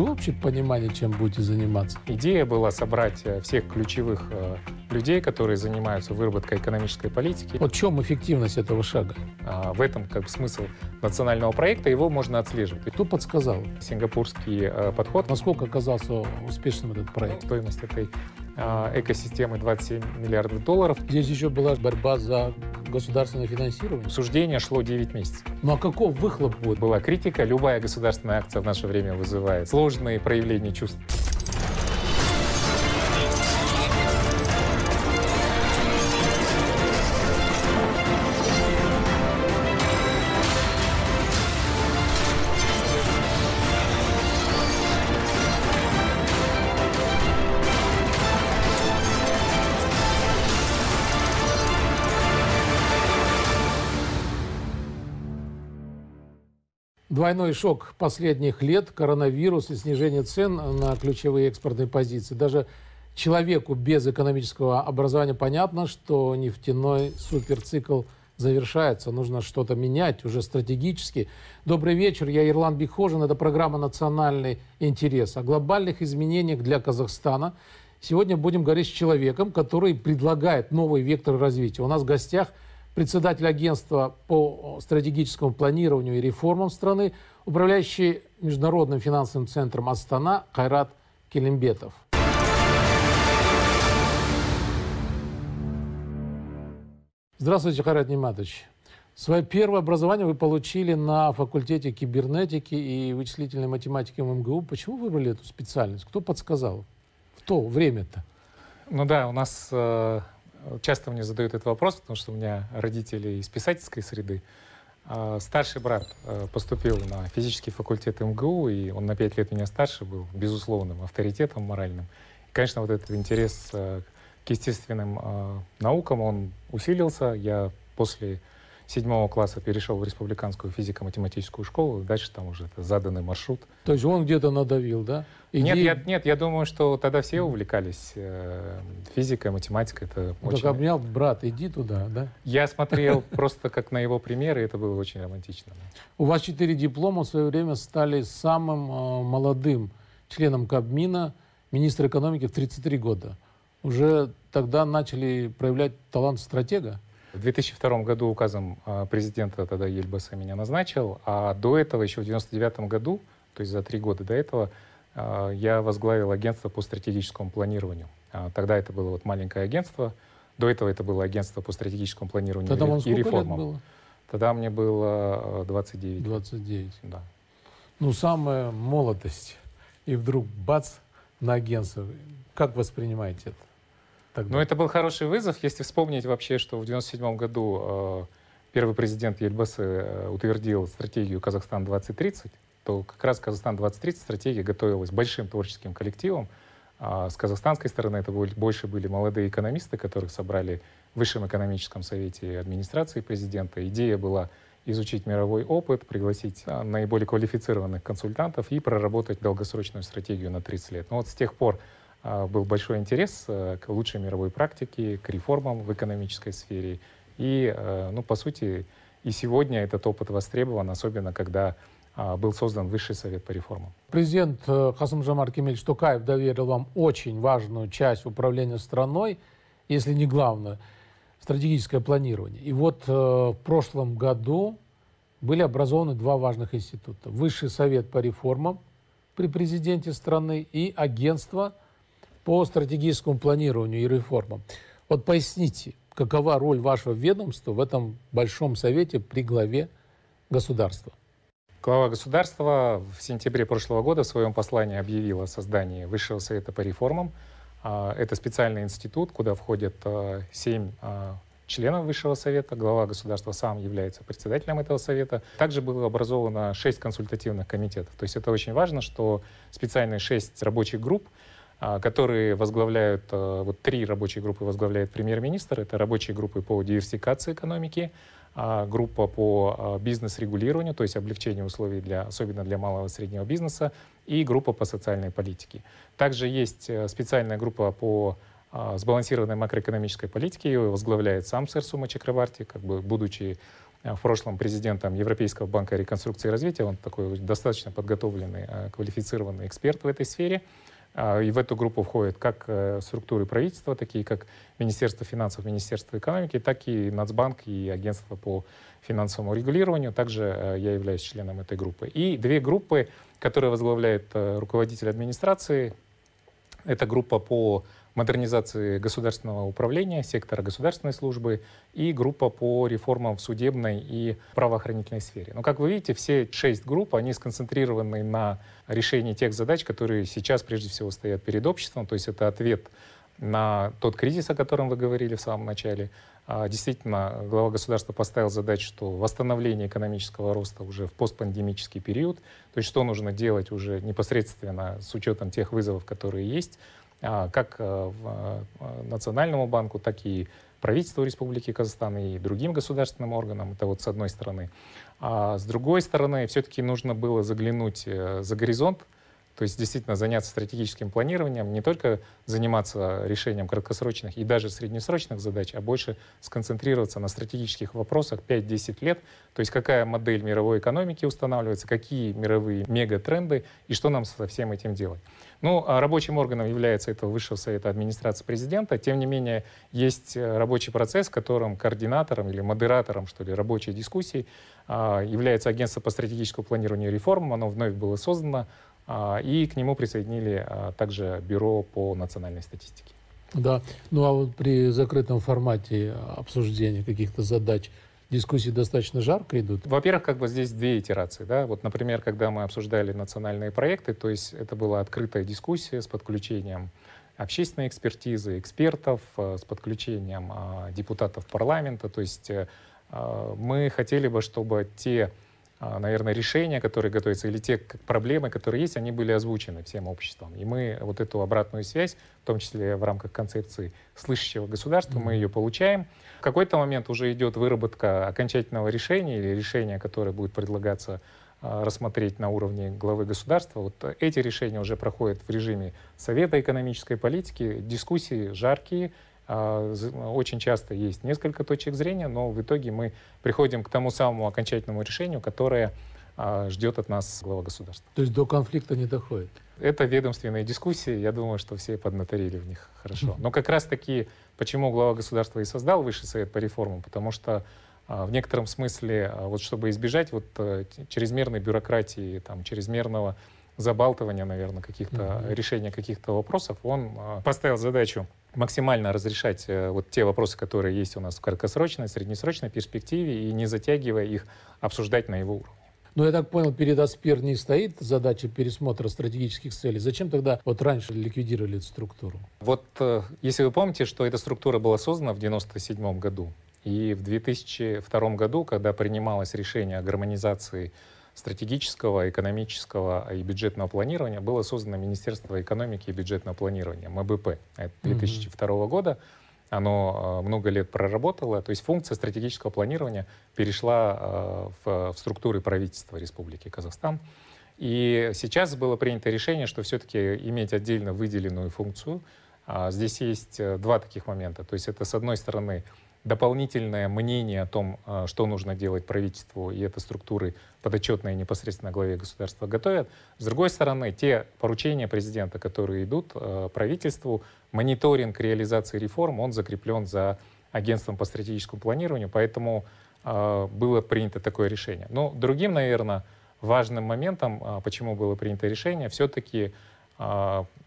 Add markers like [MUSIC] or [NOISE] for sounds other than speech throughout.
было вообще понимание, чем будете заниматься? Идея была собрать э, всех ключевых э, людей, которые занимаются выработкой экономической политики. Вот в чем эффективность этого шага? А, в этом как бы смысл национального проекта, его можно отслеживать. Кто подсказал? Сингапурский э, подход. Насколько оказался успешным этот проект? Стоимость этой экосистемы 27 миллиардов долларов. Здесь еще была борьба за государственное финансирование. Обсуждение шло 9 месяцев. Ну а каков выхлоп будет? Была критика. Любая государственная акция в наше время вызывает сложные проявления чувств. Двойной шок последних лет, коронавирус и снижение цен на ключевые экспортные позиции. Даже человеку без экономического образования понятно, что нефтяной суперцикл завершается. Нужно что-то менять уже стратегически. Добрый вечер, я Ирлан Бихожин. Это программа «Национальный интерес». О глобальных изменениях для Казахстана. Сегодня будем говорить с человеком, который предлагает новый вектор развития. У нас в гостях – председатель агентства по стратегическому планированию и реформам страны, управляющий Международным финансовым центром Астана Кайрат Келимбетов. Здравствуйте, Хайрат Нематович. Свое первое образование вы получили на факультете кибернетики и вычислительной математики МГУ. Почему выбрали эту специальность? Кто подсказал? В то время-то? Ну да, у нас э, часто мне задают этот вопрос, потому что у меня родители из писательской среды. А, старший брат э, поступил на физический факультет МГУ, и он на пять лет меня старше был, безусловным авторитетом моральным. И, конечно, вот этот интерес э, к естественным э, наукам, он усилился. Я после седьмого класса перешел в республиканскую физико-математическую школу, дальше там уже это заданный маршрут. То есть он где-то надавил, да? Иди... Нет, я, нет, я думаю, что тогда все увлекались э, физикой, математикой. Это ну, очень... Так обнял брат, иди туда, да? Я смотрел [LAUGHS] просто как на его примеры, и это было очень романтично. У вас четыре диплома в свое время стали самым э, молодым членом Кабмина, министра экономики в 33 года. Уже тогда начали проявлять талант стратега? В 2002 году указом а, президента тогда Ельбаса меня назначил, а до этого, еще в 1999 году, то есть за три года до этого, а, я возглавил агентство по стратегическому планированию. А, тогда это было вот маленькое агентство, до этого это было агентство по стратегическому планированию Тогда вам и реформам. Лет было? Тогда мне было 29. 29. Да. Ну, самая молодость. И вдруг бац, на агентство. Как воспринимаете это? Тогда? Ну, это был хороший вызов, если вспомнить вообще, что в 1997 году э, первый президент Ельбасы э, утвердил стратегию «Казахстан-2030», то как раз «Казахстан-2030» стратегия готовилась большим творческим коллективом. А с казахстанской стороны это больше были молодые экономисты, которых собрали в Высшем экономическом совете администрации президента. Идея была изучить мировой опыт, пригласить а, наиболее квалифицированных консультантов и проработать долгосрочную стратегию на 30 лет. Но вот с тех пор был большой интерес э, к лучшей мировой практике, к реформам в экономической сфере. И, э, ну, по сути, и сегодня этот опыт востребован, особенно когда а, был создан Высший совет по реформам. Президент э, Хасам Жамар Кемельевич Тукаев доверил вам очень важную часть управления страной, если не главное, стратегическое планирование. И вот в прошлом году были образованы два важных института. Высший совет по реформам при президенте страны и агентство – по стратегическому планированию и реформам. Вот поясните, какова роль вашего ведомства в этом большом совете при главе государства? Глава государства в сентябре прошлого года в своем послании объявила о создании Высшего совета по реформам. А, это специальный институт, куда входят а, семь а, членов Высшего совета. Глава государства сам является председателем этого совета. Также было образовано шесть консультативных комитетов. То есть это очень важно, что специальные шесть рабочих групп которые возглавляют, а, вот три рабочие группы возглавляет премьер-министр. Это рабочие группы по диверсификации экономики, а, группа по бизнес-регулированию, то есть облегчению условий, для, особенно для малого и среднего бизнеса, и группа по социальной политике. Также есть э, специальная группа по сбалансированной макроэкономической политике, ее возглавляет сам сэр Сума Чакраварти, как бы будучи в прошлом президентом Европейского банка реконструкции и развития. Он такой достаточно подготовленный, квалифицированный эксперт в этой сфере. А, и в эту группу входят как э, структуры правительства, такие как Министерство финансов, Министерство экономики, так и Нацбанк и Агентство по финансовому регулированию. Также э, я являюсь членом этой группы. И две группы, которые возглавляет э, руководитель администрации. Это группа по модернизации государственного управления, сектора государственной службы и группа по реформам в судебной и правоохранительной сфере. Но, как вы видите, все шесть групп, они сконцентрированы на решении тех задач, которые сейчас прежде всего стоят перед обществом, то есть это ответ на тот кризис, о котором вы говорили в самом начале. А, действительно, глава государства поставил задачу, что восстановление экономического роста уже в постпандемический период, то есть что нужно делать уже непосредственно с учетом тех вызовов, которые есть, как э, э, Национальному банку, так и правительству Республики Казахстан и другим государственным органам. Это вот с одной стороны. А с другой стороны, все-таки нужно было заглянуть э, за горизонт, то есть действительно заняться стратегическим планированием, не только заниматься решением краткосрочных и даже среднесрочных задач, а больше сконцентрироваться на стратегических вопросах 5-10 лет, то есть какая модель мировой экономики устанавливается, какие мировые мегатренды и что нам со всем этим делать. Ну, а рабочим органом является этого Высшего Совета Администрации Президента. Тем не менее, есть э, рабочий процесс, в котором координатором или модератором, что ли, рабочей дискуссии а, является Агентство по стратегическому планированию и реформам. Оно вновь было создано, и к нему присоединили также Бюро по национальной статистике. Да, ну а вот при закрытом формате обсуждения каких-то задач дискуссии достаточно жарко идут? Во-первых, как бы здесь две итерации. Да? Вот, например, когда мы обсуждали национальные проекты, то есть это была открытая дискуссия с подключением общественной экспертизы, экспертов, э, с подключением а, депутатов парламента. То есть э, а, мы хотели бы, чтобы те а, наверное, решения, которые готовятся, или те проблемы, которые есть, они были озвучены всем обществом. И мы вот эту обратную связь, в том числе в рамках концепции слышащего государства, mm-hmm. мы ее получаем. В какой-то момент уже идет выработка окончательного решения или решения, которое будет предлагаться а, рассмотреть на уровне главы государства. Вот эти решения уже проходят в режиме Совета экономической политики, дискуссии жаркие, а, очень часто есть несколько точек зрения, но в итоге мы приходим к тому самому окончательному решению, которое а, ждет от нас глава государства. То есть до конфликта не доходит? Это ведомственные дискуссии, я думаю, что все поднаторили в них хорошо. Но как раз-таки, почему глава государства и создал Высший совет по реформам, потому что а, в некотором смысле, вот чтобы избежать вот э, чрезмерной бюрократии, там, чрезмерного забалтывания, наверное, каких-то mm-hmm. решения каких-то вопросов, он поставил задачу максимально разрешать э, вот те вопросы, которые есть у нас в краткосрочной, среднесрочной перспективе, и не затягивая их, обсуждать на его уровне. Ну, я так понял, перед АСПИР не стоит задача пересмотра стратегических целей. Зачем тогда вот раньше ликвидировали эту структуру? Вот э, если вы помните, что эта структура была создана в 1997 году, и в 2002 году, когда принималось решение о гармонизации стратегического, экономического и бюджетного планирования было создано Министерство экономики и бюджетного планирования, МБП. Это 2002 mm-hmm. года. Оно э, много лет проработало. То есть функция стратегического планирования перешла э, в, в структуры правительства Республики Казахстан. И сейчас было принято решение, что все-таки иметь отдельно выделенную функцию. А здесь есть э, два таких момента. То есть это, с одной стороны, дополнительное мнение о том, а, что нужно делать правительству, и это структуры подотчетные непосредственно главе государства готовят. С другой стороны, те поручения президента, которые идут а, правительству, мониторинг реализации реформ, он закреплен за агентством по стратегическому планированию, поэтому а, было принято такое решение. Но другим, наверное, важным моментом, почему было принято решение, все-таки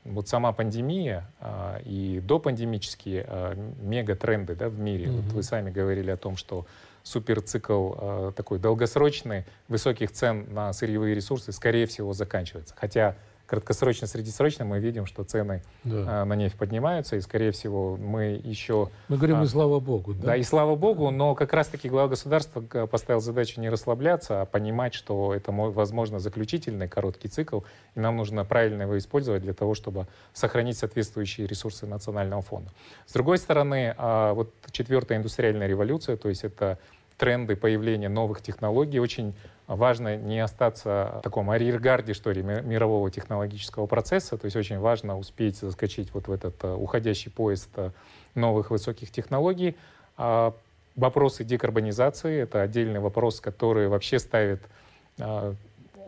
вот сама пандемия а, и допандемические а, мегатренды да, в мире. Mm-hmm. Вот вы сами говорили о том, что суперцикл такой долгосрочный, высоких цен на сырьевые ресурсы, скорее всего, заканчивается. Хотя краткосрочно, среднесрочно мы видим, что цены да. а, на нефть поднимаются, и, скорее всего, мы еще... Мы говорим, а, и слава богу. Да? да, и слава богу, но как раз-таки глава государства поставил задачу не расслабляться, а понимать, что это, возможно, заключительный короткий цикл, и нам нужно правильно его использовать для того, чтобы сохранить соответствующие ресурсы национального фонда. С другой стороны, а, вот четвертая индустриальная революция, то есть это тренды появления новых технологий. Очень важно не остаться в таком арьергарде, что ли, мирового технологического процесса. То есть очень важно успеть заскочить вот в этот э, уходящий поезд э, новых высоких технологий. А вопросы декарбонизации — это отдельный вопрос, который вообще ставит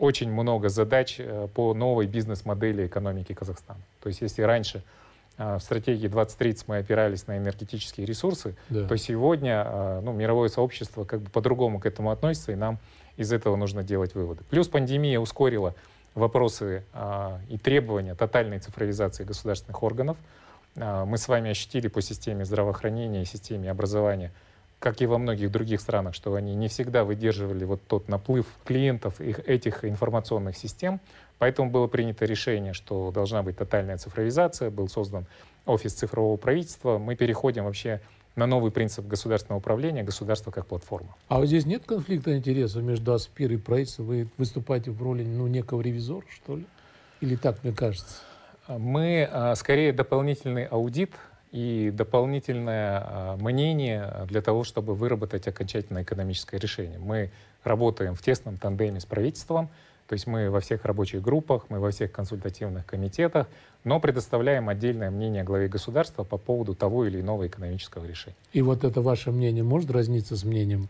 очень много задач по новой бизнес-модели экономики Казахстана. То есть если раньше в стратегии 2030 мы опирались на энергетические ресурсы, да. то сегодня ну, мировое сообщество как бы по-другому к этому относится, и нам из этого нужно делать выводы. Плюс пандемия ускорила вопросы а, и требования тотальной цифровизации государственных органов. А, мы с вами ощутили по системе здравоохранения и системе образования, как и во многих других странах, что они не всегда выдерживали вот тот наплыв клиентов их, этих информационных систем. Поэтому было принято решение, что должна быть тотальная цифровизация, был создан офис цифрового правительства. Мы переходим вообще на новый принцип государственного управления, государство как платформа. А вот здесь нет конфликта интересов между Аспир и правительством? Вы выступаете в роли ну, некого ревизора, что ли? Или так, мне кажется? Мы а, скорее дополнительный аудит и дополнительное а, мнение для того, чтобы выработать окончательное экономическое решение. Мы работаем в тесном тандеме с правительством, то есть мы во всех рабочих группах, мы во всех консультативных комитетах, но предоставляем отдельное мнение главе государства по поводу того или иного экономического решения. И вот это ваше мнение может разниться с мнением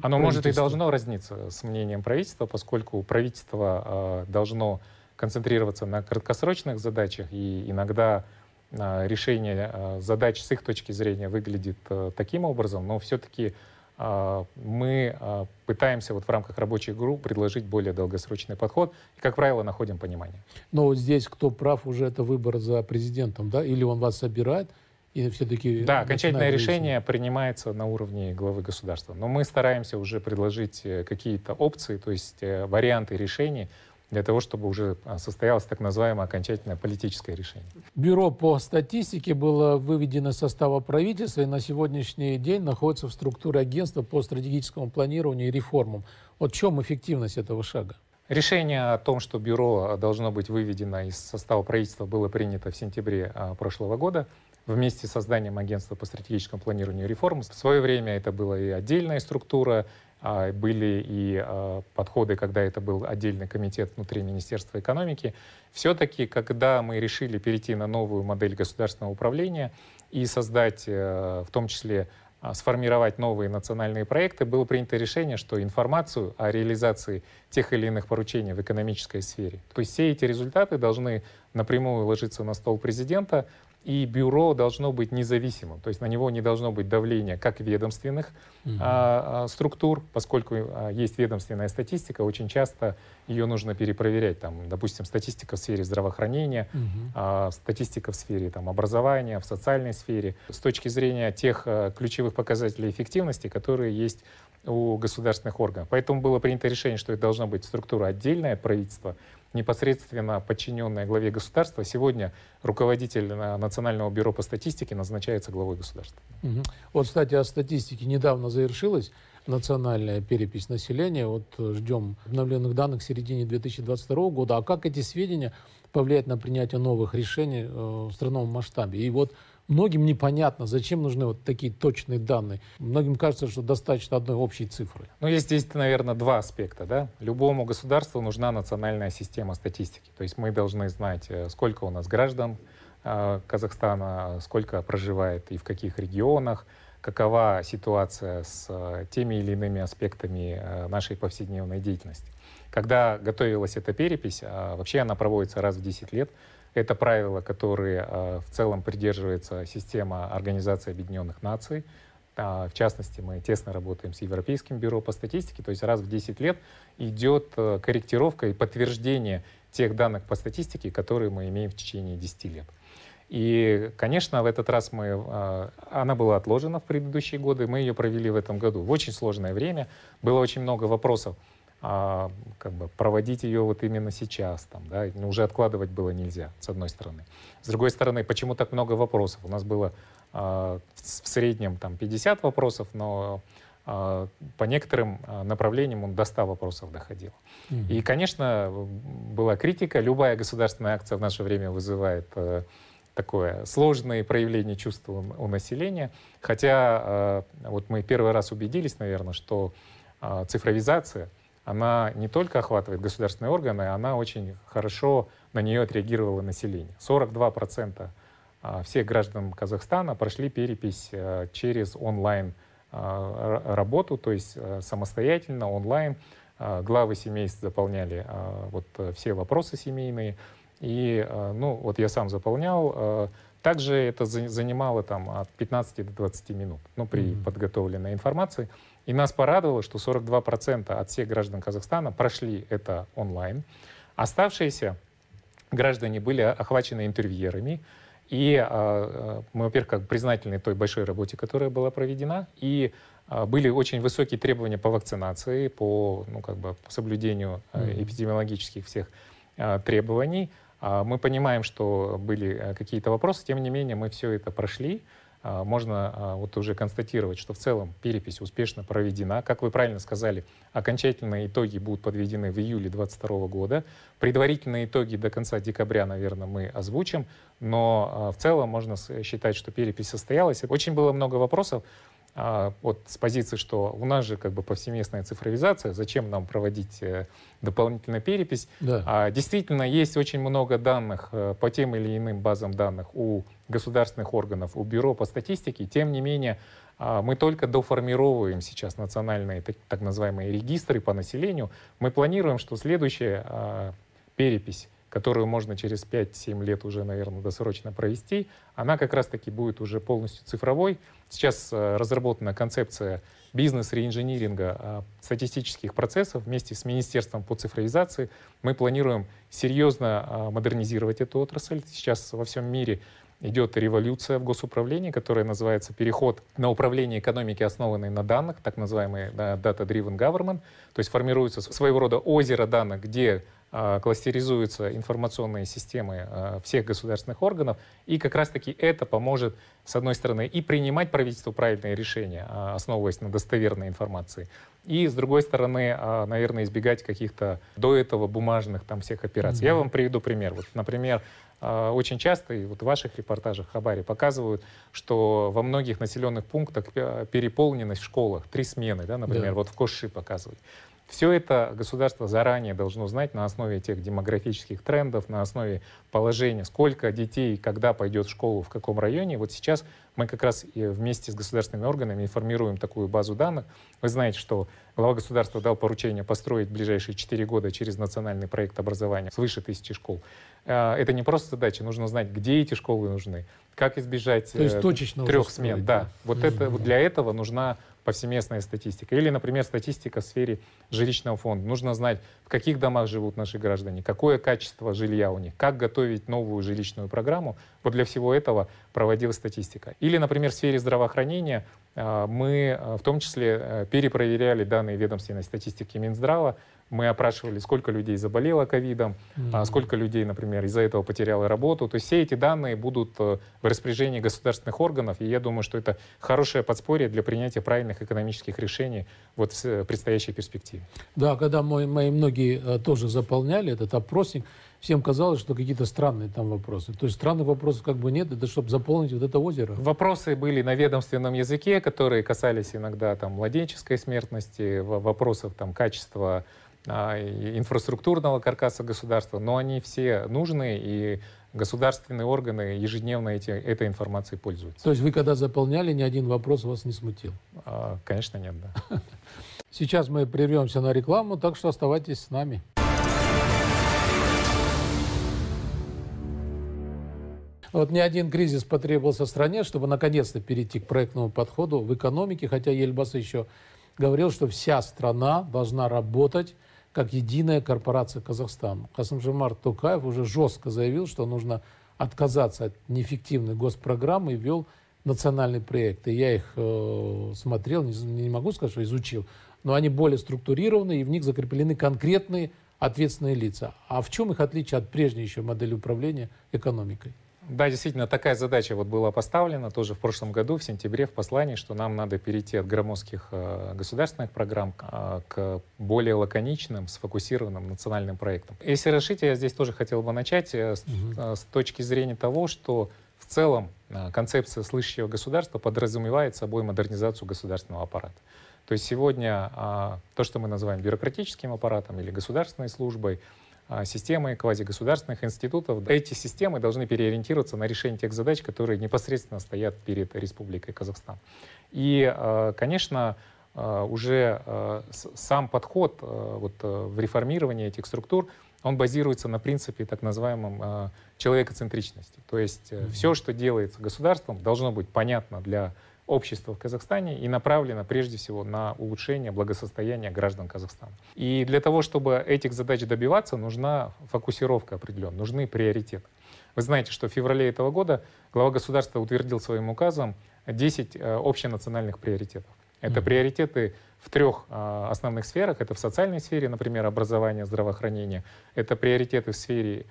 Оно может и должно разниться с мнением правительства, поскольку правительство э, должно концентрироваться на краткосрочных задачах, и иногда э, решение э, задач с их точки зрения выглядит э, таким образом, но все-таки мы а, пытаемся вот в рамках рабочих групп предложить более долгосрочный подход и, как правило, находим понимание. Но вот здесь кто прав уже это выбор за президентом, да? Или он вас собирает, и все-таки... Да, окончательное решение принимается на уровне главы государства. Но мы стараемся уже предложить э, какие-то опции, то есть э, варианты решений, для того, чтобы уже а, состоялось так называемое окончательное политическое решение. Бюро по статистике было выведено из состава правительства и на сегодняшний день находится в структуре агентства по стратегическому планированию и реформам. Вот в чем эффективность этого шага? Решение о том, что бюро должно быть выведено из состава правительства, было принято в сентябре а, прошлого года вместе с созданием агентства по стратегическому планированию и реформ. В свое время это была и отдельная структура, а, были и а, подходы, когда это был отдельный комитет внутри Министерства экономики. Все-таки, когда мы решили перейти на новую модель государственного управления и создать, э, в том числе, а, сформировать новые национальные проекты, было принято решение, что информацию о реализации тех или иных поручений в экономической сфере, то есть все эти результаты должны напрямую ложиться на стол президента, и бюро должно быть независимым, то есть на него не должно быть давления как ведомственных угу. а, структур, поскольку а, есть ведомственная статистика, очень часто ее нужно перепроверять, там, допустим, статистика в сфере здравоохранения, угу. а, статистика в сфере там, образования, в социальной сфере, с точки зрения тех а, ключевых показателей эффективности, которые есть у государственных органов. Поэтому было принято решение, что это должна быть структура отдельная от правительства, непосредственно подчиненная главе государства. Сегодня руководитель Национального бюро по статистике назначается главой государства. Угу. Вот, кстати, о статистике недавно завершилась национальная перепись населения. Вот ждем обновленных данных в середине 2022 года. А как эти сведения повлияют на принятие новых решений э, в страновом масштабе? И вот многим непонятно, зачем нужны вот такие точные данные. Многим кажется, что достаточно одной общей цифры. Ну, есть здесь, наверное, два аспекта. Да? Любому государству нужна национальная система статистики. То есть мы должны знать, э, сколько у нас граждан э, Казахстана, сколько проживает и в каких регионах, какова ситуация с э, теми или иными аспектами нашей повседневной деятельности. Когда готовилась эта перепись, вообще она проводится раз в 10 лет, это правила, которые э, в целом придерживается система Организации Объединенных Наций. А, в частности, мы тесно работаем с Европейским бюро по статистике, то есть раз в 10 лет идет э, корректировка и подтверждение тех данных по статистике, которые мы имеем в течение 10 лет. И, конечно, в этот раз мы, э, она была отложена в предыдущие годы, мы ее провели в этом году. В очень сложное время, было очень много вопросов а, как бы проводить ее вот именно сейчас, там, да, ну, уже откладывать было нельзя, с одной стороны. С другой стороны, почему так много вопросов? У нас было а, в среднем там 50 вопросов, но а, по некоторым а, направлениям он до 100 вопросов доходил. Mm-hmm. И, конечно, была критика. Любая государственная акция в наше время вызывает а, такое сложное проявление чувств у, населения. Хотя а, вот мы первый раз убедились, наверное, что а, цифровизация — она не только охватывает государственные органы, она очень хорошо на нее отреагировало население. 42% а, всех граждан Казахстана прошли перепись а, через онлайн работу, то есть самостоятельно, онлайн. Главы семейств заполняли вот все вопросы семейные. И, ну, вот я сам заполнял. Также это занимало там от 15 до 20 минут, ну, при mm-hmm. подготовленной информации. И нас порадовало, что 42% от всех граждан Казахстана прошли это онлайн. Оставшиеся граждане были охвачены интервьюерами. И э, мы, во-первых, как признательны той большой работе, которая была проведена. И э, были очень высокие требования по вакцинации, по, ну, как бы, по соблюдению э, эпидемиологических всех э, требований. Э, мы понимаем, что были какие-то вопросы, тем не менее мы все это прошли. А, можно а, вот уже констатировать, что в целом перепись успешно проведена. Как вы правильно сказали, окончательные итоги будут подведены в июле 2022 года. Предварительные итоги до конца декабря, наверное, мы озвучим, но а, в целом можно считать, что перепись состоялась. Очень было много вопросов вот с позиции, что у нас же как бы повсеместная цифровизация, зачем нам проводить э, дополнительную перепись. Да. Действительно, есть очень много данных э, по тем или иным базам данных у государственных органов, у Бюро по статистике. Тем не менее, а, мы только доформировываем сейчас национальные так, называемые регистры по населению. Мы планируем, что следующая а, перепись которую можно через 5-7 лет уже, наверное, досрочно провести, она как раз-таки будет уже полностью цифровой. Сейчас э, разработана концепция бизнес-реинжиниринга статистических процессов вместе с Министерством по цифровизации. Мы планируем серьезно модернизировать эту отрасль. Сейчас во всем мире идет революция в госуправлении, которая называется переход на управление экономики, основанной на данных, так называемый data-driven government. То есть формируется своего рода озеро данных, где а, кластеризуются информационные системы а, всех государственных органов, и как раз-таки это поможет, с одной стороны, и принимать правительству правильные решения, а, основываясь на достоверной информации, и, с другой стороны, наверное, избегать каких-то до этого бумажных там всех операций. Mm-hmm. Я вам приведу пример. Вот, например, очень часто, и вот в ваших репортажах Хабаре показывают, что во многих населенных пунктах переполненность в школах, три смены, да, например, да. вот в Коши показывают. Все это государство заранее должно знать на основе тех демографических трендов, на основе положения, сколько детей, когда пойдет в школу, в каком районе. Вот сейчас мы как раз вместе с государственными органами формируем такую базу данных. Вы знаете, что глава государства дал поручение построить в ближайшие 4 года через национальный проект образования свыше тысячи школ. А, это не просто задача, нужно знать, где эти школы нужны, как избежать То есть, точечно трех смен. Да, вот это вот для этого нужна повсеместная статистика. Или, например, статистика в сфере жилищного фонда. Нужно знать, в каких домах живут наши граждане, какое качество жилья у них, как готовить новую жилищную программу. Вот для всего этого проводилась статистика. Или, например, в сфере здравоохранения мы а, в том числе э, перепроверяли данные ведомственной статистики Минздрава, мы опрашивали, сколько людей заболело ковидом, mm-hmm. сколько людей, например, из-за этого потеряло работу. То есть все эти данные будут э, в распоряжении государственных органов, и я думаю, что это хорошее подспорье для принятия правильных экономических решений вот в э, предстоящей перспективе. Да, когда мои, мои многие тоже заполняли этот опросник, всем казалось, что какие-то странные там вопросы. То есть странных вопросов как бы нет, это чтобы заполнить вот это озеро. Вопросы были на ведомственном языке, которые касались иногда там младенческой смертности, вопросов там качества а, инфраструктурного каркаса государства, но они все нужны, и государственные органы ежедневно эти, этой информацией пользуются. То есть вы когда заполняли, ни один вопрос вас не смутил? А, конечно, нет, да. [LAUGHS] Сейчас мы прервемся на рекламу, так что оставайтесь с нами. Вот ни один кризис потребовался стране, чтобы наконец-то перейти к проектному подходу в экономике, хотя Ельбас еще говорил, что вся страна должна работать как единая корпорация Казахстан. Касымжамар Тукаев уже жестко заявил, что нужно отказаться от неэффективной госпрограммы и ввел национальные проекты. Я их э, смотрел, не, не могу сказать, что изучил, но они более структурированы, и в них закреплены конкретные ответственные лица. А в чем их отличие от прежней еще модели управления экономикой? Да, действительно, такая задача вот была поставлена тоже в прошлом году, в сентябре, в послании, что нам надо перейти от громоздких э, государственных программ э, к более лаконичным, сфокусированным национальным проектам. Если решить, я здесь тоже хотел бы начать с, угу. с точки зрения того, что в целом концепция слышащего государства подразумевает собой модернизацию государственного аппарата. То есть сегодня э, то, что мы называем бюрократическим аппаратом или государственной службой, а, системы квазигосударственных институтов. Эти системы должны переориентироваться на решение тех задач, которые непосредственно стоят перед Республикой Казахстан. И, а, конечно, а, уже сам подход вот, в реформировании этих структур, он базируется на принципе так называемом человекоцентричности. То есть mm-hmm. все, что делается государством, должно быть понятно для общества в Казахстане и направлена прежде всего на улучшение благосостояния граждан Казахстана. И для того, чтобы этих задач добиваться, нужна фокусировка определенная, нужны приоритеты. Вы знаете, что в феврале этого года глава государства утвердил своим указом 10 э, общенациональных приоритетов. Это mm-hmm. приоритеты в трех э, основных сферах. Это в социальной сфере, например, образование, здравоохранение. Это приоритеты в сфере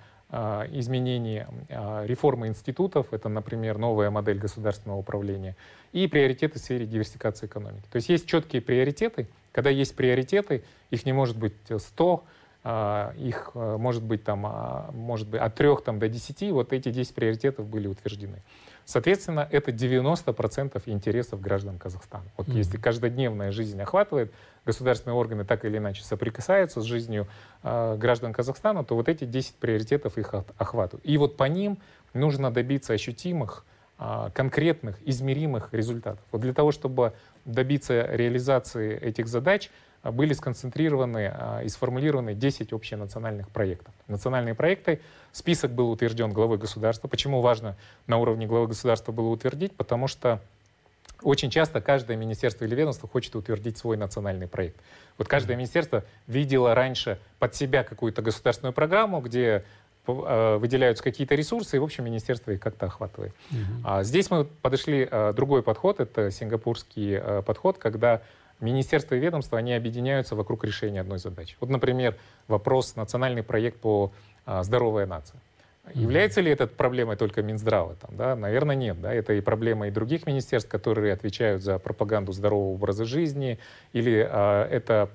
изменений, а, реформы институтов, это, например, новая модель государственного управления, и приоритеты в сфере диверсификации экономики. То есть есть четкие приоритеты. Когда есть приоритеты, их не может быть 100, а, их может быть, там, может быть от 3 там, до 10, вот эти 10 приоритетов были утверждены. Соответственно, это 90% интересов граждан Казахстана. Вот mm-hmm. если каждодневная жизнь охватывает, государственные органы так или иначе соприкасаются с жизнью э, граждан Казахстана, то вот эти 10 приоритетов их охватывают. И вот по ним нужно добиться ощутимых, э, конкретных, измеримых результатов. Вот для того, чтобы добиться реализации этих задач, были сконцентрированы а, и сформулированы 10 общенациональных проектов. Национальные проекты, список был утвержден главой государства. Почему важно на уровне главы государства было утвердить? Потому что очень часто каждое министерство или ведомство хочет утвердить свой национальный проект. Вот каждое министерство видело раньше под себя какую-то государственную программу, где а, выделяются какие-то ресурсы, и, в общем, министерство их как-то охватывает. Угу. А здесь мы подошли, а, другой подход, это сингапурский а, подход, когда министерства и ведомства, они объединяются вокруг решения одной задачи. Вот, например, вопрос, национальный проект по а, «Здоровая нация». Является ли это проблемой только Минздрава? Там, да? Наверное, нет. Да? Это и проблема и других министерств, которые отвечают за пропаганду здорового образа жизни, или а, это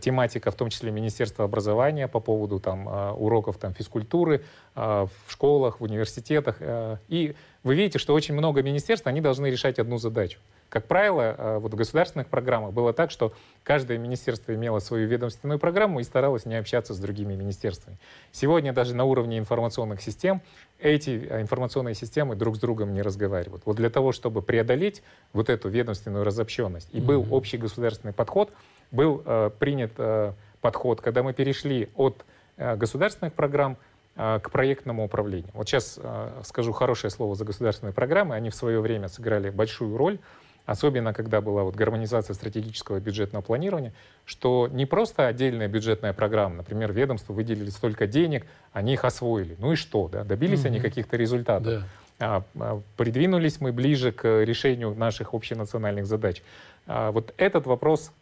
тематика, в том числе Министерства образования по поводу там, а, уроков там, физкультуры а, в школах, в университетах. А, и вы видите, что очень много министерств, они должны решать одну задачу. Как правило, э, вот в государственных программах было так, что каждое министерство имело свою ведомственную программу и старалось не общаться с другими министерствами. Сегодня даже на уровне информационных систем эти э, информационные системы друг с другом не разговаривают. Вот для того, чтобы преодолеть вот эту ведомственную разобщенность, и был общий государственный подход, был э, принят э, подход, когда мы перешли от э, государственных программ э, к проектному управлению. Вот сейчас скажу хорошее слово за государственные программы. Они в свое время сыграли большую роль особенно когда была вот гармонизация стратегического бюджетного планирования, что не просто отдельная бюджетная программа, например, ведомство выделили столько денег, они их освоили. Ну и что, да? добились угу. они каких-то результатов. Да. А, а, придвинулись мы ближе к решению наших общенациональных задач. А, вот этот вопрос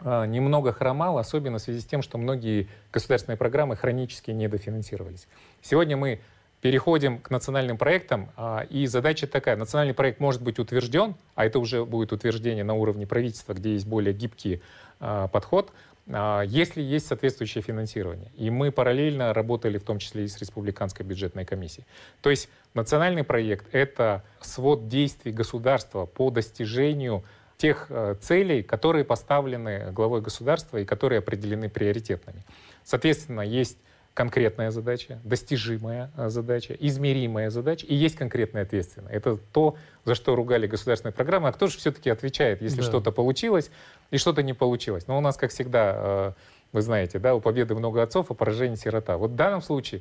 а, немного хромал, особенно в связи с тем, что многие государственные программы хронически недофинансировались. Сегодня мы переходим к национальным проектам, а, и задача такая. Национальный проект может быть утвержден, а это уже будет утверждение на уровне правительства, где есть более гибкий а, подход, а, если есть соответствующее финансирование. И мы параллельно работали в том числе и с Республиканской бюджетной комиссией. То есть национальный проект — это свод действий государства по достижению тех целей, которые поставлены главой государства и которые определены приоритетными. Соответственно, есть конкретная задача, достижимая а, задача, измеримая задача, и есть конкретная ответственность. Это то, за что ругали государственные программы. А кто же все-таки отвечает, если да. что-то получилось и что-то не получилось? Но у нас, как всегда, а, вы знаете, да, у победы много отцов, а поражения сирота. Вот в данном случае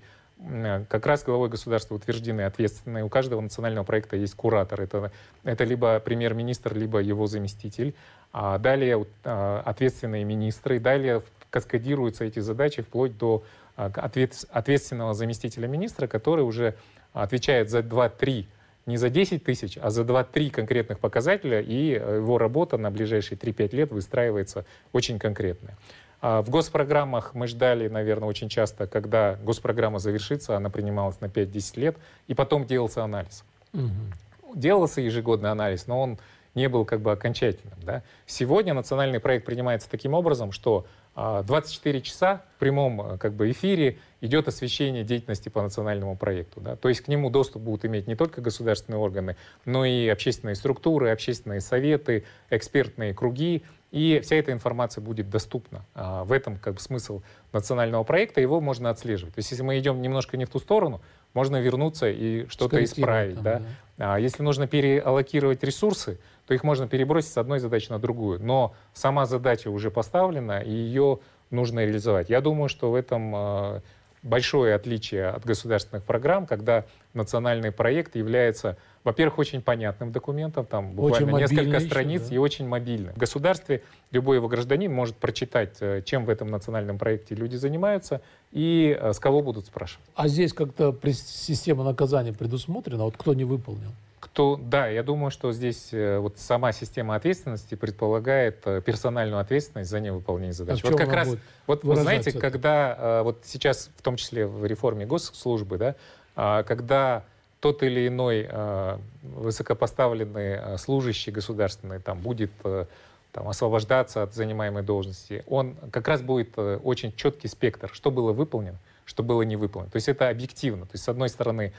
как раз главой государства утверждены ответственные. У каждого национального проекта есть куратор. Это, это либо премьер-министр, либо его заместитель. А далее а, ответственные министры. Далее каскадируются эти задачи вплоть до а, ответственного заместителя министра, который уже отвечает за 2-3 не за 10 тысяч, а за 2-3 конкретных показателя, и э, его работа на ближайшие 3-5 лет выстраивается очень конкретная. В госпрограммах мы ждали, наверное, очень часто, когда госпрограмма завершится, она принималась на 5-10 лет, и потом делался анализ. Угу. Делался ежегодный анализ, но он не был как бы окончательным. Да? Сегодня национальный проект принимается таким образом, что 24 а, часа в прямом э, как бы, эфире идет освещение деятельности по национальному проекту. Да? То есть к нему доступ будут иметь не только государственные органы, но и общественные структуры, общественные советы, экспертные круги. и вся эта информация будет доступна. А, в этом как бы смысл национального проекта, его можно отслеживать. То есть если мы идем немножко не в ту сторону, можно вернуться и что-то исправить. Там, да? Да. А если нужно переаллокировать ресурсы, то их можно перебросить с одной задачи на другую. Но сама задача уже поставлена, и ее нужно реализовать. Я думаю, что в этом а, большое отличие от государственных программ, когда национальный проект является, во-первых, очень понятным документом, там буквально несколько страниц еще, да? и очень мобильным. В государстве любой его гражданин может прочитать, э, чем в этом национальном проекте люди занимаются и э, с кого будут спрашивать. А здесь как-то система наказания предусмотрена, вот кто не выполнил? Кто, да, я думаю, что здесь э, вот сама система ответственности предполагает персональную ответственность за невыполнение задач. А вот как раз, вот вы знаете, это? когда вот сейчас, в том числе в реформе госслужбы, да, а, когда тот или иной высокопоставленный служащий государственный там будет э, там, освобождаться от занимаемой должности, он как раз будет э, очень четкий спектр, что было выполнено, что было не выполнено. То есть это объективно. То есть с одной стороны,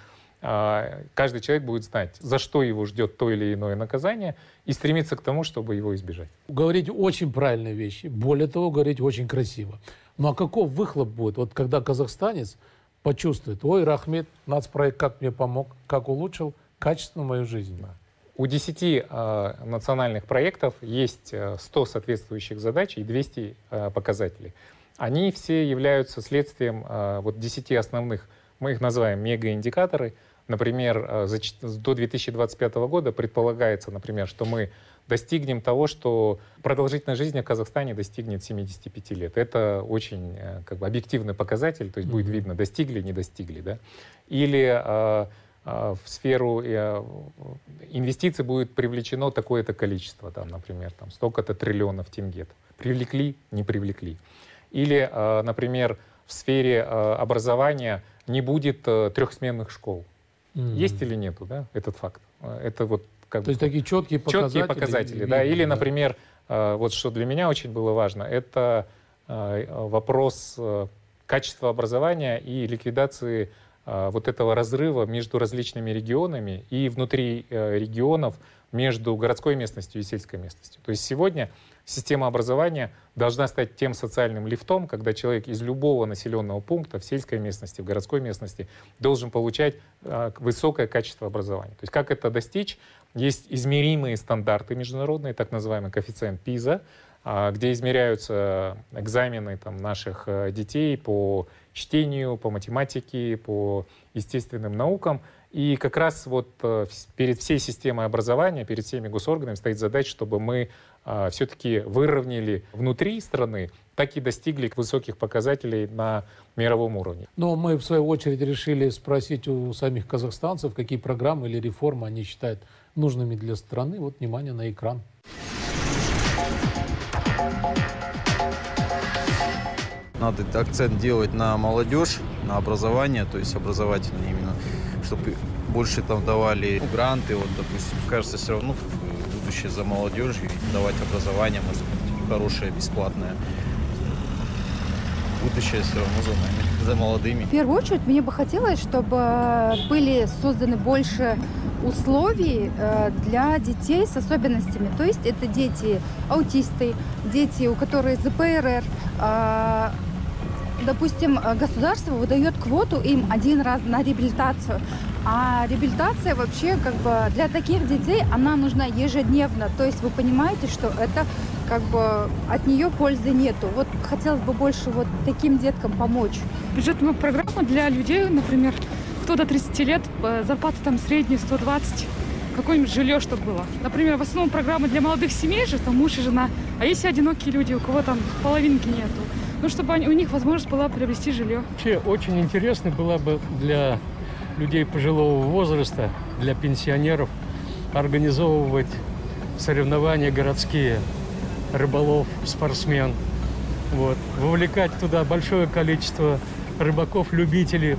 каждый человек будет знать, за что его ждет то или иное наказание, и стремиться к тому, чтобы его избежать. Говорить очень правильные вещи. Более того, говорить очень красиво. Ну а каков выхлоп будет? Вот когда казахстанец почувствует, ой, Рахмет, нацпроект как мне помог, как улучшил качественную мою жизнь. У 10 э, национальных проектов есть 100 э, соответствующих задач и 200 э, показателей. Они все являются следствием э, вот 10 основных, мы их называем мегаиндикаторы. Например, э, до 2025 года предполагается, например, что мы достигнем того, что продолжительность жизни в Казахстане достигнет 75 лет. Это очень э, как бы, объективный показатель, то есть mm-hmm. будет видно, достигли, не достигли. Да? Или э, в сферу инвестиций будет привлечено такое-то количество, там, например, там, столько-то триллионов тенге. Привлекли, не привлекли. Или, например, в сфере образования не будет трехсменных школ. Mm-hmm. Есть или нету, да, этот факт? Э, это вот как То бы, есть такие четкие показатели. Четкие показатели, да. Или, да. например, э, вот что для меня очень было важно, это э, вопрос качества образования и ликвидации вот этого разрыва между различными регионами и внутри регионов между городской местностью и сельской местностью. То есть сегодня система образования должна стать тем социальным лифтом, когда человек из любого населенного пункта в сельской местности, в городской местности должен получать высокое качество образования. То есть как это достичь? Есть измеримые стандарты международные, так называемый коэффициент ПИЗа, где измеряются экзамены там, наших э, детей по чтению, по математике, по естественным наукам. И как раз вот э, перед всей системой образования, перед всеми госорганами стоит задача, чтобы мы а, все-таки выровняли внутри страны, так и достигли высоких показателей на мировом уровне. Но мы, в свою очередь, решили спросить у самих казахстанцев, какие программы или реформы они считают нужными для страны. Вот внимание на экран. Надо акцент делать на молодежь, на образование, то есть образовательное именно, чтобы больше там давали гранты, вот, допустим, кажется, все равно будущее за молодежью, давать образование, может быть, хорошее, бесплатное. Будущее все равно за нами, за молодыми. В первую очередь, мне бы хотелось, чтобы были созданы больше условий э, для детей с особенностями. То есть это дети аутисты, дети, у которых ЗПРР. Допустим, государство выдает квоту им один раз на реабилитацию. А реабилитация вообще как бы для таких детей она нужна ежедневно. То есть вы понимаете, что это как бы от нее пользы нету. Вот хотелось бы больше вот таким деткам помочь. Бюджетную программу для людей, например, кто до 30 лет, э, зарплата там средняя 120, какое-нибудь жилье, чтобы было. Например, в основном программа для молодых семей же, там муж и жена. А если одинокие люди, у кого там половинки нету, ну, чтобы они, у них возможность была приобрести жилье. Вообще, очень интересно было бы для людей пожилого возраста, для пенсионеров организовывать соревнования городские, рыболов, спортсмен. Вот. Вовлекать туда большое количество рыбаков-любителей,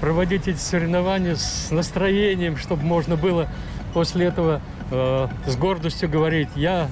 проводить эти соревнования с настроением, чтобы можно было после этого э, с гордостью говорить, я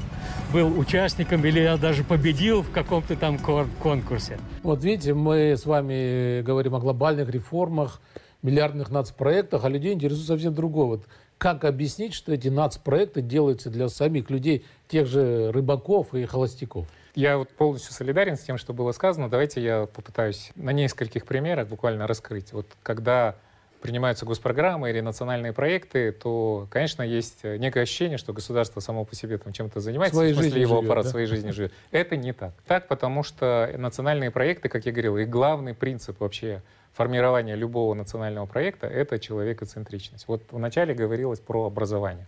был участником или я даже победил в каком-то там конкурсе. Вот видите, мы с вами говорим о глобальных реформах, миллиардных нацпроектах, а людей интересует совсем другое. Вот как объяснить, что эти нацпроекты делаются для самих людей, тех же рыбаков и холостяков? Я вот полностью солидарен с тем, что было сказано. Давайте я попытаюсь на нескольких примерах буквально раскрыть. Вот когда принимаются госпрограммы или национальные проекты, то, конечно, есть некое ощущение, что государство само по себе там чем-то занимается, Своей в смысле его живет, аппарат да? своей жизни живет. Это не так. Так, потому что национальные проекты, как я говорил, их главный принцип вообще формирования любого национального проекта — это человекоцентричность. Вот вначале говорилось про образование.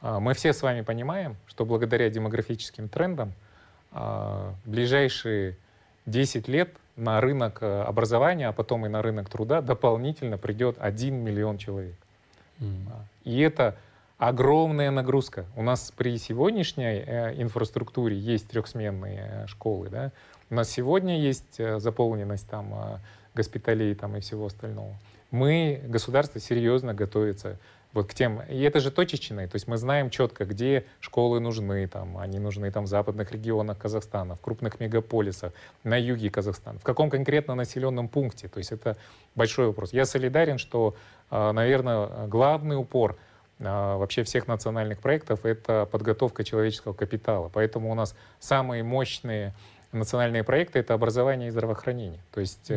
А, Мы все с вами понимаем, что благодаря демографическим трендам а, в ближайшие 10 лет на рынок э, образования, а потом и на рынок труда дополнительно придет 1 миллион человек. А, И это огромная нагрузка. У нас при сегодняшней э, инфраструктуре есть трехсменные школы. Да? У нас сегодня есть э, заполненность там, госпиталей там, и всего остального. Мы, государство, серьезно готовится вот к тем... И это же точечные, то есть мы знаем четко, где школы нужны. Там, они нужны там, в западных регионах Казахстана, в крупных мегаполисах, на юге Казахстана. В каком конкретно населенном пункте? То есть это большой вопрос. Я солидарен, что, наверное, главный упор а, вообще всех национальных проектов — это подготовка человеческого капитала. Поэтому у нас самые мощные национальные проекты — это образование и здравоохранение. То есть